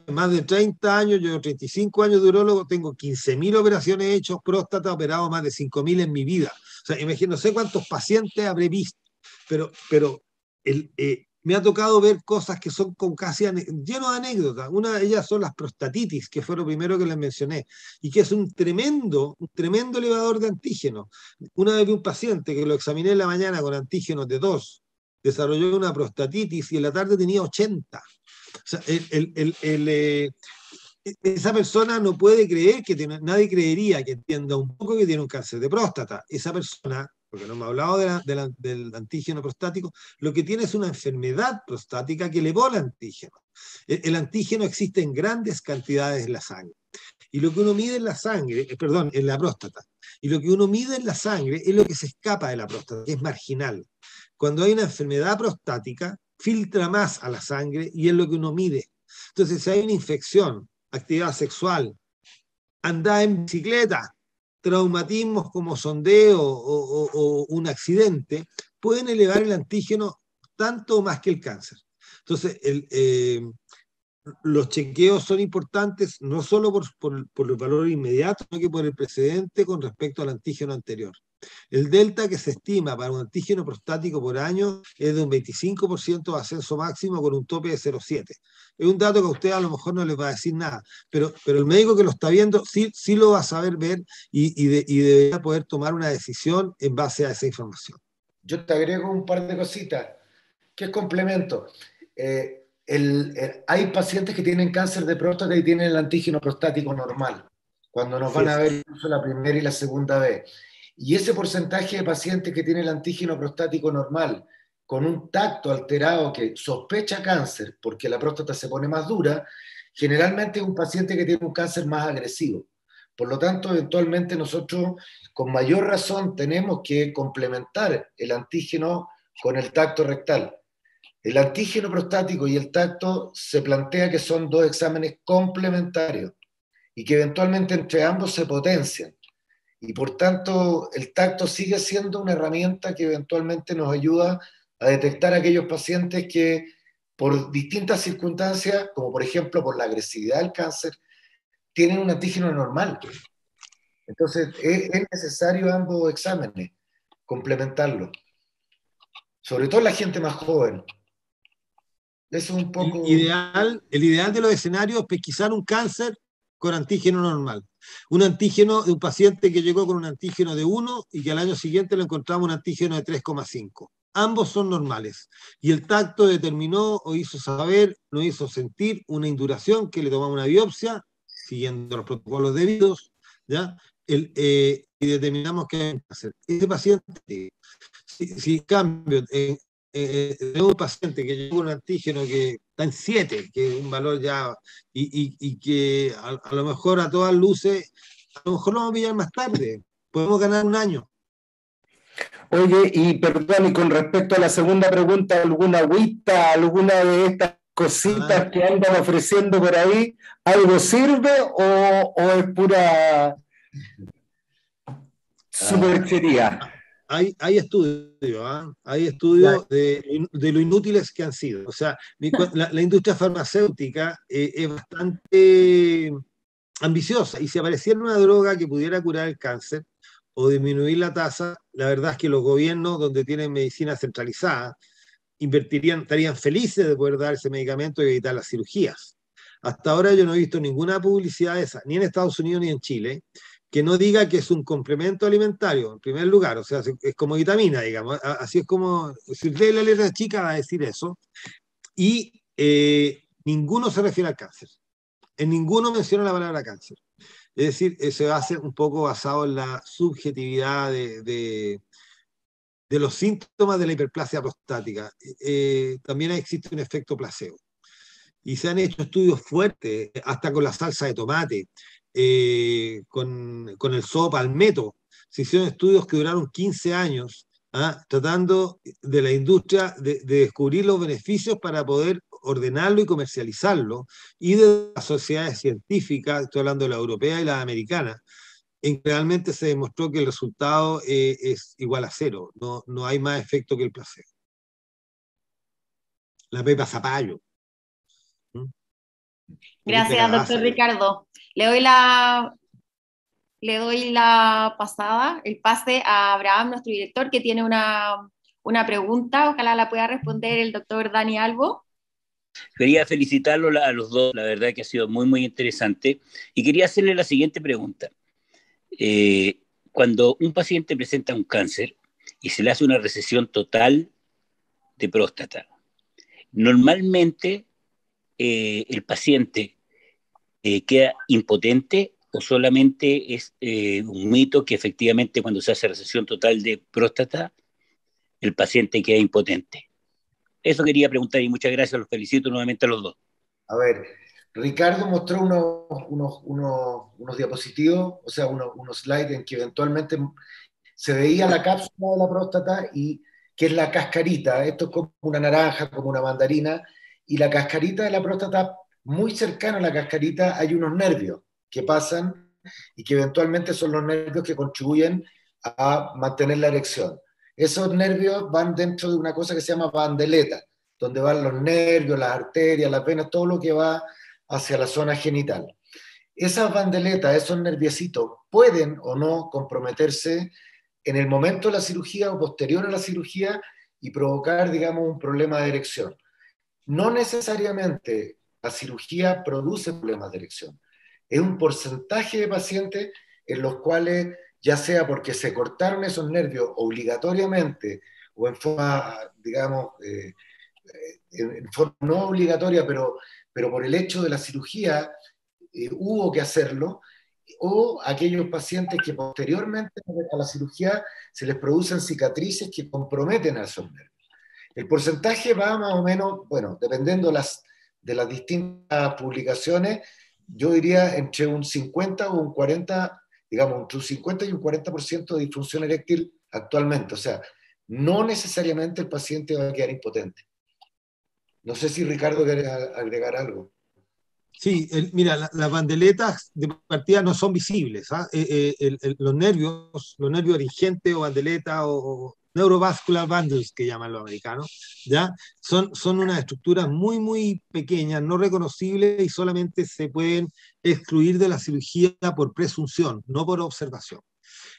más de 30 años, yo 35 años de urologo, tengo 15.000 operaciones hechas, próstata, operado más de 5.000 en mi vida. Imagino, no sé cuántos pacientes habré visto, pero, pero el, eh, me ha tocado ver cosas que son con casi lleno de anécdotas. Una de ellas son las prostatitis, que fue lo primero que les mencioné, y que es un tremendo, un tremendo elevador de antígenos. Una vez vi un paciente que lo examiné en la mañana con antígenos de 2, desarrolló una prostatitis y en la tarde tenía 80. O sea, eh, esa persona no puede creer que tiene, nadie creería que entienda un poco que tiene un cáncer de próstata. Esa persona porque no me ha hablado del antígeno prostático, lo que tiene es una enfermedad prostática que elevó el antígeno. El, el, antígeno existe en grandes cantidades en la sangre. Y lo que uno mide en la sangre, eh, perdón, en la próstata, y lo que uno mide en la sangre es lo que se escapa de la próstata, que es marginal. Cuando hay una enfermedad prostática, filtra más a la sangre y es lo que uno mide. Entonces, si hay una infección, actividad sexual, anda en bicicleta, traumatismos como sondeo o, un accidente pueden elevar el antígeno tanto más que el cáncer. Entonces, eh, los chequeos son importantes no solo por, por, el valor inmediato, sino que por el precedente con respecto al antígeno anterior. El delta que se estima para un antígeno prostático por año es de un 25% de ascenso máximo con un tope de 0,7. Es un dato que a usted a lo mejor no les va a decir nada, pero, pero el médico que lo está viendo sí, sí lo va a saber ver y, y, debería poder tomar una decisión en base a esa información. Yo te agrego un par de cositas. ¿Qué es complemento? Eh, hay pacientes que tienen cáncer de próstata y tienen el antígeno prostático normal, cuando nos van a ver la primera y la segunda vez. Y ese porcentaje de pacientes que tienen el antígeno prostático normal con un tacto alterado que sospecha cáncer porque la próstata se pone más dura, generalmente es un paciente que tiene un cáncer más agresivo. Por lo tanto, eventualmente nosotros con mayor razón tenemos que complementar el antígeno con el tacto rectal. El antígeno prostático y el tacto se plantea que son dos exámenes complementarios y que eventualmente entre ambos se potencian. Y por tanto, el tacto sigue siendo una herramienta que eventualmente nos ayuda a detectar a aquellos pacientes que por distintas circunstancias, como por ejemplo por la agresividad del cáncer, tienen un antígeno normal. Entonces, es, necesario ambos exámenes. complementarlo. Sobre todo la gente más joven. Eso es un poco... Ideal, el ideal de los escenarios es pesquisar un cáncer con antígeno normal. Un antígeno de un paciente que llegó con un antígeno de 1 y que al año siguiente le encontramos un antígeno de 3,5. Ambos son normales. Y el tacto determinó o hizo saber, no hizo sentir una induración que le tomamos una biopsia, siguiendo los protocolos debidos, ¿ya? El, eh, y determinamos que hay cáncer. Ese paciente, si, si cambio, eh, eh, un paciente que llegó con un antígeno que está en 7, que es un valor ya, y, y, y que a, a, lo mejor a todas luces, a lo mejor lo vamos a pillar más tarde, podemos ganar un año. Oye, y perdón, y con respecto a la segunda pregunta, ¿alguna agüita, alguna de estas cositas ah. que andan ofreciendo por ahí, algo sirve o, o es pura superchería? Ah hay, hay estudios, ¿eh? hay estudios de, de, lo inútiles que han sido. O sea, la, la industria farmacéutica eh, es bastante ambiciosa y si apareciera una droga que pudiera curar el cáncer o disminuir la tasa, la verdad es que los gobiernos donde tienen medicina centralizada invertirían, estarían felices de poder dar ese medicamento y evitar las cirugías. Hasta ahora yo no he visto ninguna publicidad de esa, ni en Estados Unidos ni en Chile, que no diga que es un complemento alimentario, en primer lugar, o sea, es como vitamina, digamos, así es como, si lee la letra chica va a decir eso, y eh, ninguno se refiere al cáncer, en ninguno menciona la palabra cáncer. Es decir, eh, se hace un poco basado en la subjetividad de, de, de los síntomas de la hiperplasia prostática. Eh, también existe un efecto placebo. Y se han hecho estudios fuertes, hasta con la salsa de tomate, eh, con, con, el palmetto. Se hicieron estudios que duraron 15 años, ¿ah? tratando de la industria de, de, descubrir los beneficios para poder ordenarlo y comercializarlo, y de las sociedades científicas, estoy hablando de la europea y la americana, en que realmente se demostró que el resultado eh, es igual a cero, no, no hay más efecto que el placebo. La pepa zapallo. ¿Mm? Gracias, doctor Ricardo. Le doy la, le doy la pasada, el pase a Abraham, nuestro director, que tiene una, una pregunta. Ojalá la pueda responder el doctor Dani Albo. Quería felicitarlo a los dos, la verdad que ha sido muy, muy interesante. Y quería hacerle la siguiente pregunta. Eh, cuando un paciente presenta un cáncer y se le hace una recesión total de próstata, normalmente eh, el paciente eh, queda impotente o solamente es eh, un mito que efectivamente cuando se hace recesión total de próstata, el paciente queda impotente. Eso quería preguntar y muchas gracias, los felicito nuevamente a los dos. A ver, Ricardo mostró unos, unos, unos, unos diapositivos, o sea, unos, slides en que eventualmente se veía la cápsula de la próstata y que es la cascarita, esto es como una naranja, como una mandarina, y la cascarita de la próstata muy cercano a la cascarita hay unos nervios que pasan y que eventualmente son los nervios que contribuyen a mantener la erección. Esos nervios van dentro de una cosa que se llama bandeleta, donde van los nervios, las arterias, las venas, todo lo que va hacia la zona genital. Esas bandeletas, esos nerviecitos, pueden o no comprometerse en el momento de la cirugía o posterior a la cirugía y provocar, digamos, un problema de erección. No necesariamente la cirugía produce problemas de erección. Es un porcentaje de pacientes en los cuales, ya sea porque se cortaron esos nervios obligatoriamente o en forma, digamos, eh, en forma no obligatoria, pero, pero por el hecho de la cirugía eh, hubo que hacerlo, o aquellos pacientes que posteriormente a la cirugía se les producen cicatrices que comprometen a esos nervios. El porcentaje va más o menos, bueno, dependiendo las, de las distintas publicaciones, yo diría entre un 50 o un 40, digamos, entre un 50 y un 40% de disfunción eréctil actualmente. O sea, no necesariamente el paciente va a quedar impotente. No sé si Ricardo quiere agregar algo. Sí, el, mira, la, las bandeletas de partida no son visibles. ¿ah? Eh, eh, los nervios, los nervios dirigentes o bandeleta o, neurovascular bundles que llaman los americanos, ¿ya? Son, son unas estructuras muy, muy pequeñas, no reconocibles y solamente se pueden excluir de la cirugía por presunción, no por observación.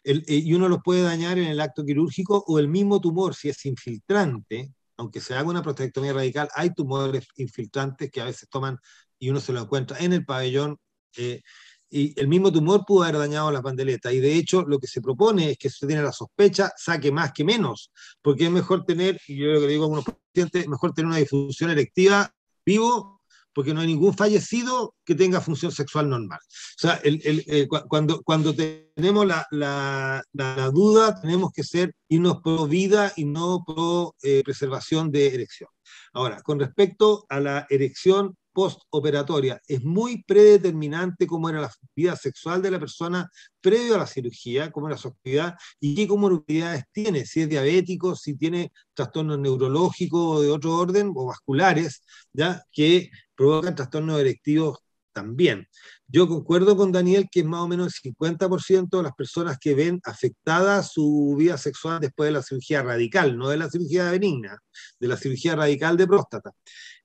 eh, y uno los puede dañar en el acto quirúrgico o el mismo tumor, si es infiltrante, aunque se haga una prostatectomía radical, hay tumores infiltrantes que a veces toman y uno se lo encuentra en el pabellón. Eh, y el mismo tumor pudo haber dañado la pandeleta. Y de hecho, lo que se propone es que si usted tiene la sospecha, saque más que menos, porque es mejor tener, y yo lo que le digo a algunos pacientes, mejor tener una difusión erectiva vivo porque no hay ningún fallecido que tenga función sexual normal. O sea, el, el, eh, cuando, cuando tenemos la, la, la, duda, tenemos que ser irnos pro vida y no pro eh, preservación de erección. Ahora, con respecto a la erección postoperatoria. Es muy predeterminante cómo era la vida sexual de la persona previo a la cirugía, cómo era su actividad y qué comorbilidades tiene, si es diabético, si tiene trastornos neurológicos de otro orden o vasculares, ya que provocan trastornos erectivos también. Yo concuerdo con Daniel que es más o menos el 50% de las personas que ven afectada su vida sexual después de la cirugía radical, no de la cirugía benigna, de la cirugía radical de próstata.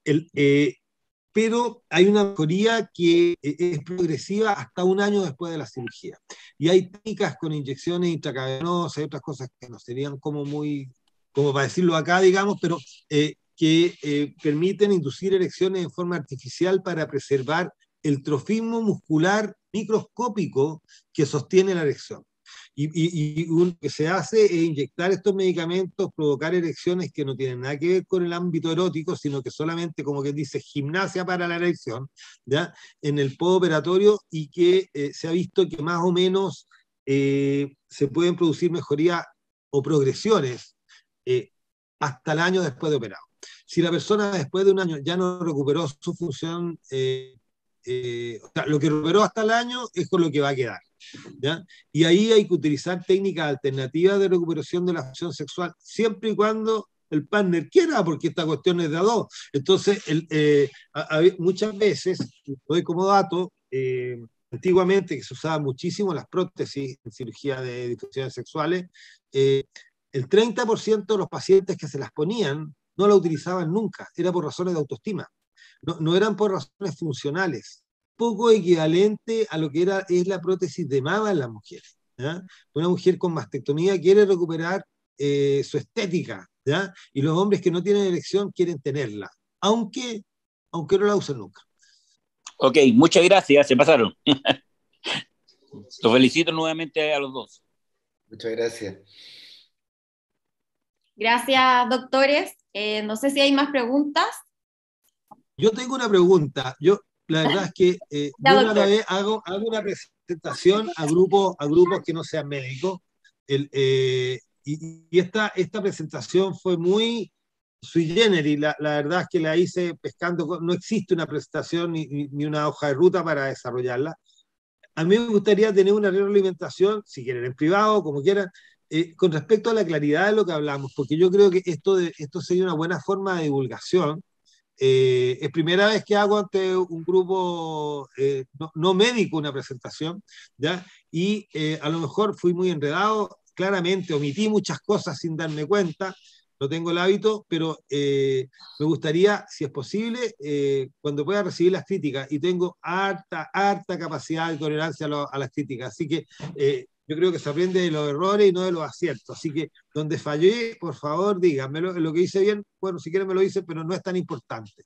El, eh, pero hay una mejoría que eh, es progresiva hasta un año después de la cirugía. Y hay técnicas con inyecciones intracavernosas y otras cosas que no serían como muy, como para decirlo acá, digamos, pero eh, que eh, permiten inducir erecciones en forma artificial para preservar el trofismo muscular microscópico que sostiene la erección. Y, y, lo que se hace es inyectar estos medicamentos, provocar erecciones que no tienen nada que ver con el ámbito erótico, sino que solamente, como que dice, gimnasia para la erección, ¿ya? en el postoperatorio y que eh, se ha visto que más o menos eh, se pueden producir mejorías o progresiones eh, hasta el año después de operado. Si la persona después de un año ya no recuperó su función, o sea, lo que recuperó hasta el año es con lo que va a quedar. Y ahí hay que utilizar técnicas alternativas de recuperación de la función sexual, siempre y cuando el partner quiera, porque esta cuestión es de a dos. Entonces, eh, muchas veces, doy como dato, eh, antiguamente que se usaban muchísimo las prótesis en cirugía de disfunciones sexuales, eh, el 30% de los pacientes que se las ponían no la utilizaban nunca, era por razones de autoestima, no, no eran por razones funcionales poco equivalente a lo que era, es la prótesis de mama en las mujeres. Una mujer con mastectomía quiere recuperar eh, su estética, ¿ya? y los hombres que no tienen erección quieren tenerla, aunque, aunque no la usen nunca. Ok, muchas gracias, se pasaron. los felicito nuevamente a los dos. Muchas gracias. Gracias, doctores. Eh, no sé si hay más preguntas. Yo tengo una pregunta. Yo, la verdad es que eh, yo una vez hago, hago una presentación a grupos, a grupos que no sean médicos, el, eh, y, y, esta, esta presentación fue muy sui generis, la, la, verdad es que la hice pescando, no existe una presentación ni, ni, una hoja de ruta para desarrollarla. A mí me gustaría tener una retroalimentación, si quieren en privado, como quieran, eh, con respecto a la claridad de lo que hablamos, porque yo creo que esto, de, esto sería una buena forma de divulgación, eh, es primera vez que hago ante un grupo eh, no, no, médico una presentación, ¿ya? Y eh, a lo mejor fui muy enredado, claramente omití muchas cosas sin darme cuenta, no tengo el hábito, pero eh, me gustaría, si es posible, eh, cuando pueda recibir las críticas, y tengo harta, harta capacidad de tolerancia a, lo, a las críticas, así que eh, yo creo que se aprende de los errores y no de los aciertos. Así que donde fallé, por favor, díganmelo. Lo que hice bien, bueno, si quieren me lo dicen, pero no es tan importante.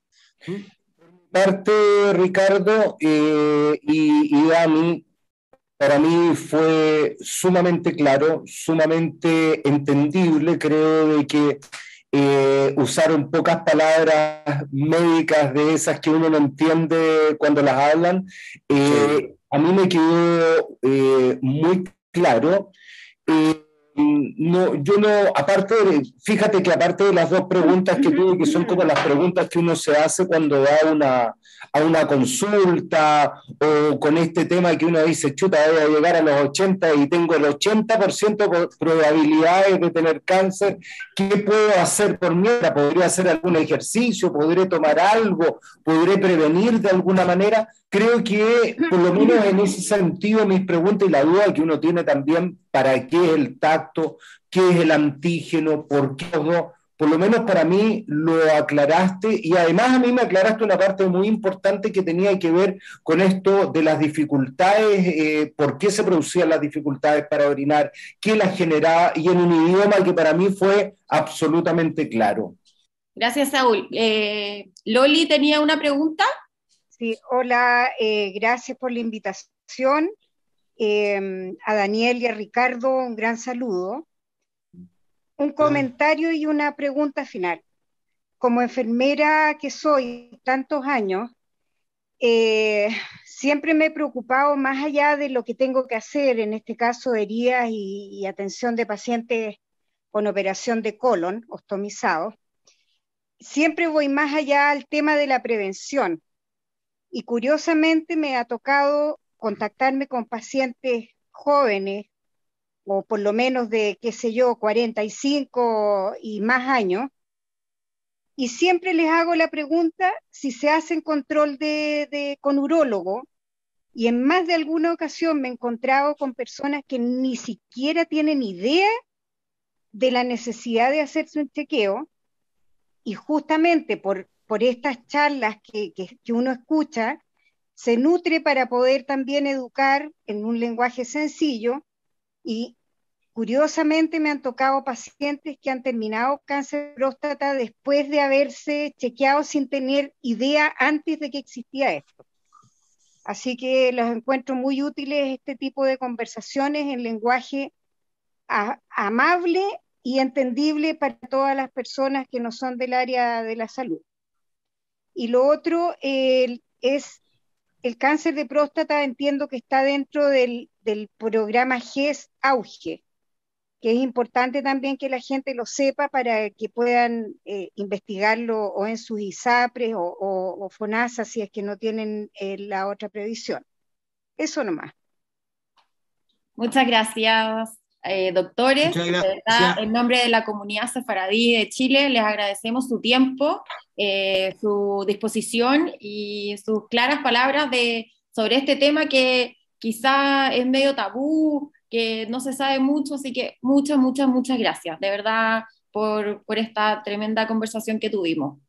¿Mm? Parte, Ricardo eh, y, y Dani, para mí fue sumamente claro, sumamente entendible. Creo de que eh, usaron pocas palabras médicas de esas que uno no entiende cuando las hablan. Eh, a mí me quedó eh, muy claro. Eh, no, yo no, aparte de, fíjate que aparte de las dos preguntas que tuve, que son como las preguntas que uno se hace cuando va una, a una consulta o con este tema que uno dice, chuta, voy a llegar a los 80 y tengo el 80% de probabilidades de tener cáncer, ¿qué puedo hacer por mí? ¿Podría hacer algún ejercicio? ¿Podré tomar algo? ¿Podré prevenir de alguna manera? Creo que, por lo menos en ese sentido, mis preguntas y la duda que uno tiene también, ¿para qué es el tacto? ¿Qué es el antígeno? ¿Por qué no? por lo menos para mí lo aclaraste y además a mí me aclaraste una parte muy importante que tenía que ver con esto de las dificultades, eh, por qué se producían las dificultades para orinar, qué las generaba y en un idioma que para mí fue absolutamente claro. Gracias, Saúl. Eh, Loli tenía una pregunta. Sí, hola, eh, gracias por la invitación. a Daniel y a Ricardo, un gran saludo un comentario y una pregunta final. Como enfermera que soy tantos años, eh, siempre me he preocupado más allá de lo que tengo que hacer, en este caso heridas y, atención de pacientes con operación de colon ostomizado, siempre voy más allá al tema de la prevención. Y curiosamente me ha tocado contactarme con pacientes jóvenes o por lo menos de, qué sé yo, 45 y más años, y siempre les hago la pregunta si se hacen control de, con urólogo, y en más de alguna ocasión me he encontrado con personas que ni siquiera tienen idea de la necesidad de hacerse un chequeo, y justamente por, por estas charlas que, uno escucha, se nutre para poder también educar en un lenguaje sencillo y Curiosamente me han tocado pacientes que han terminado cáncer de próstata después de haberse chequeado sin tener idea antes de que existía esto. Así que los encuentro muy útiles este tipo de conversaciones en lenguaje amable y entendible para todas las personas que no son del área de la salud. Y lo otro es el cáncer de próstata, entiendo que está dentro del, del programa GES Auge que es importante también que la gente lo sepa para que puedan eh, investigarlo o en sus ISAPRES o, FONASA si es que no tienen eh, la otra previsión. Eso nomás. Muchas gracias, eh, doctores. en nombre de la comunidad sefaradí de Chile, les agradecemos su tiempo, su disposición y sus claras palabras de, sobre este tema que quizá es medio tabú, que no se sabe mucho, así que muchas, muchas, muchas gracias, de verdad, por, por esta tremenda conversación que tuvimos.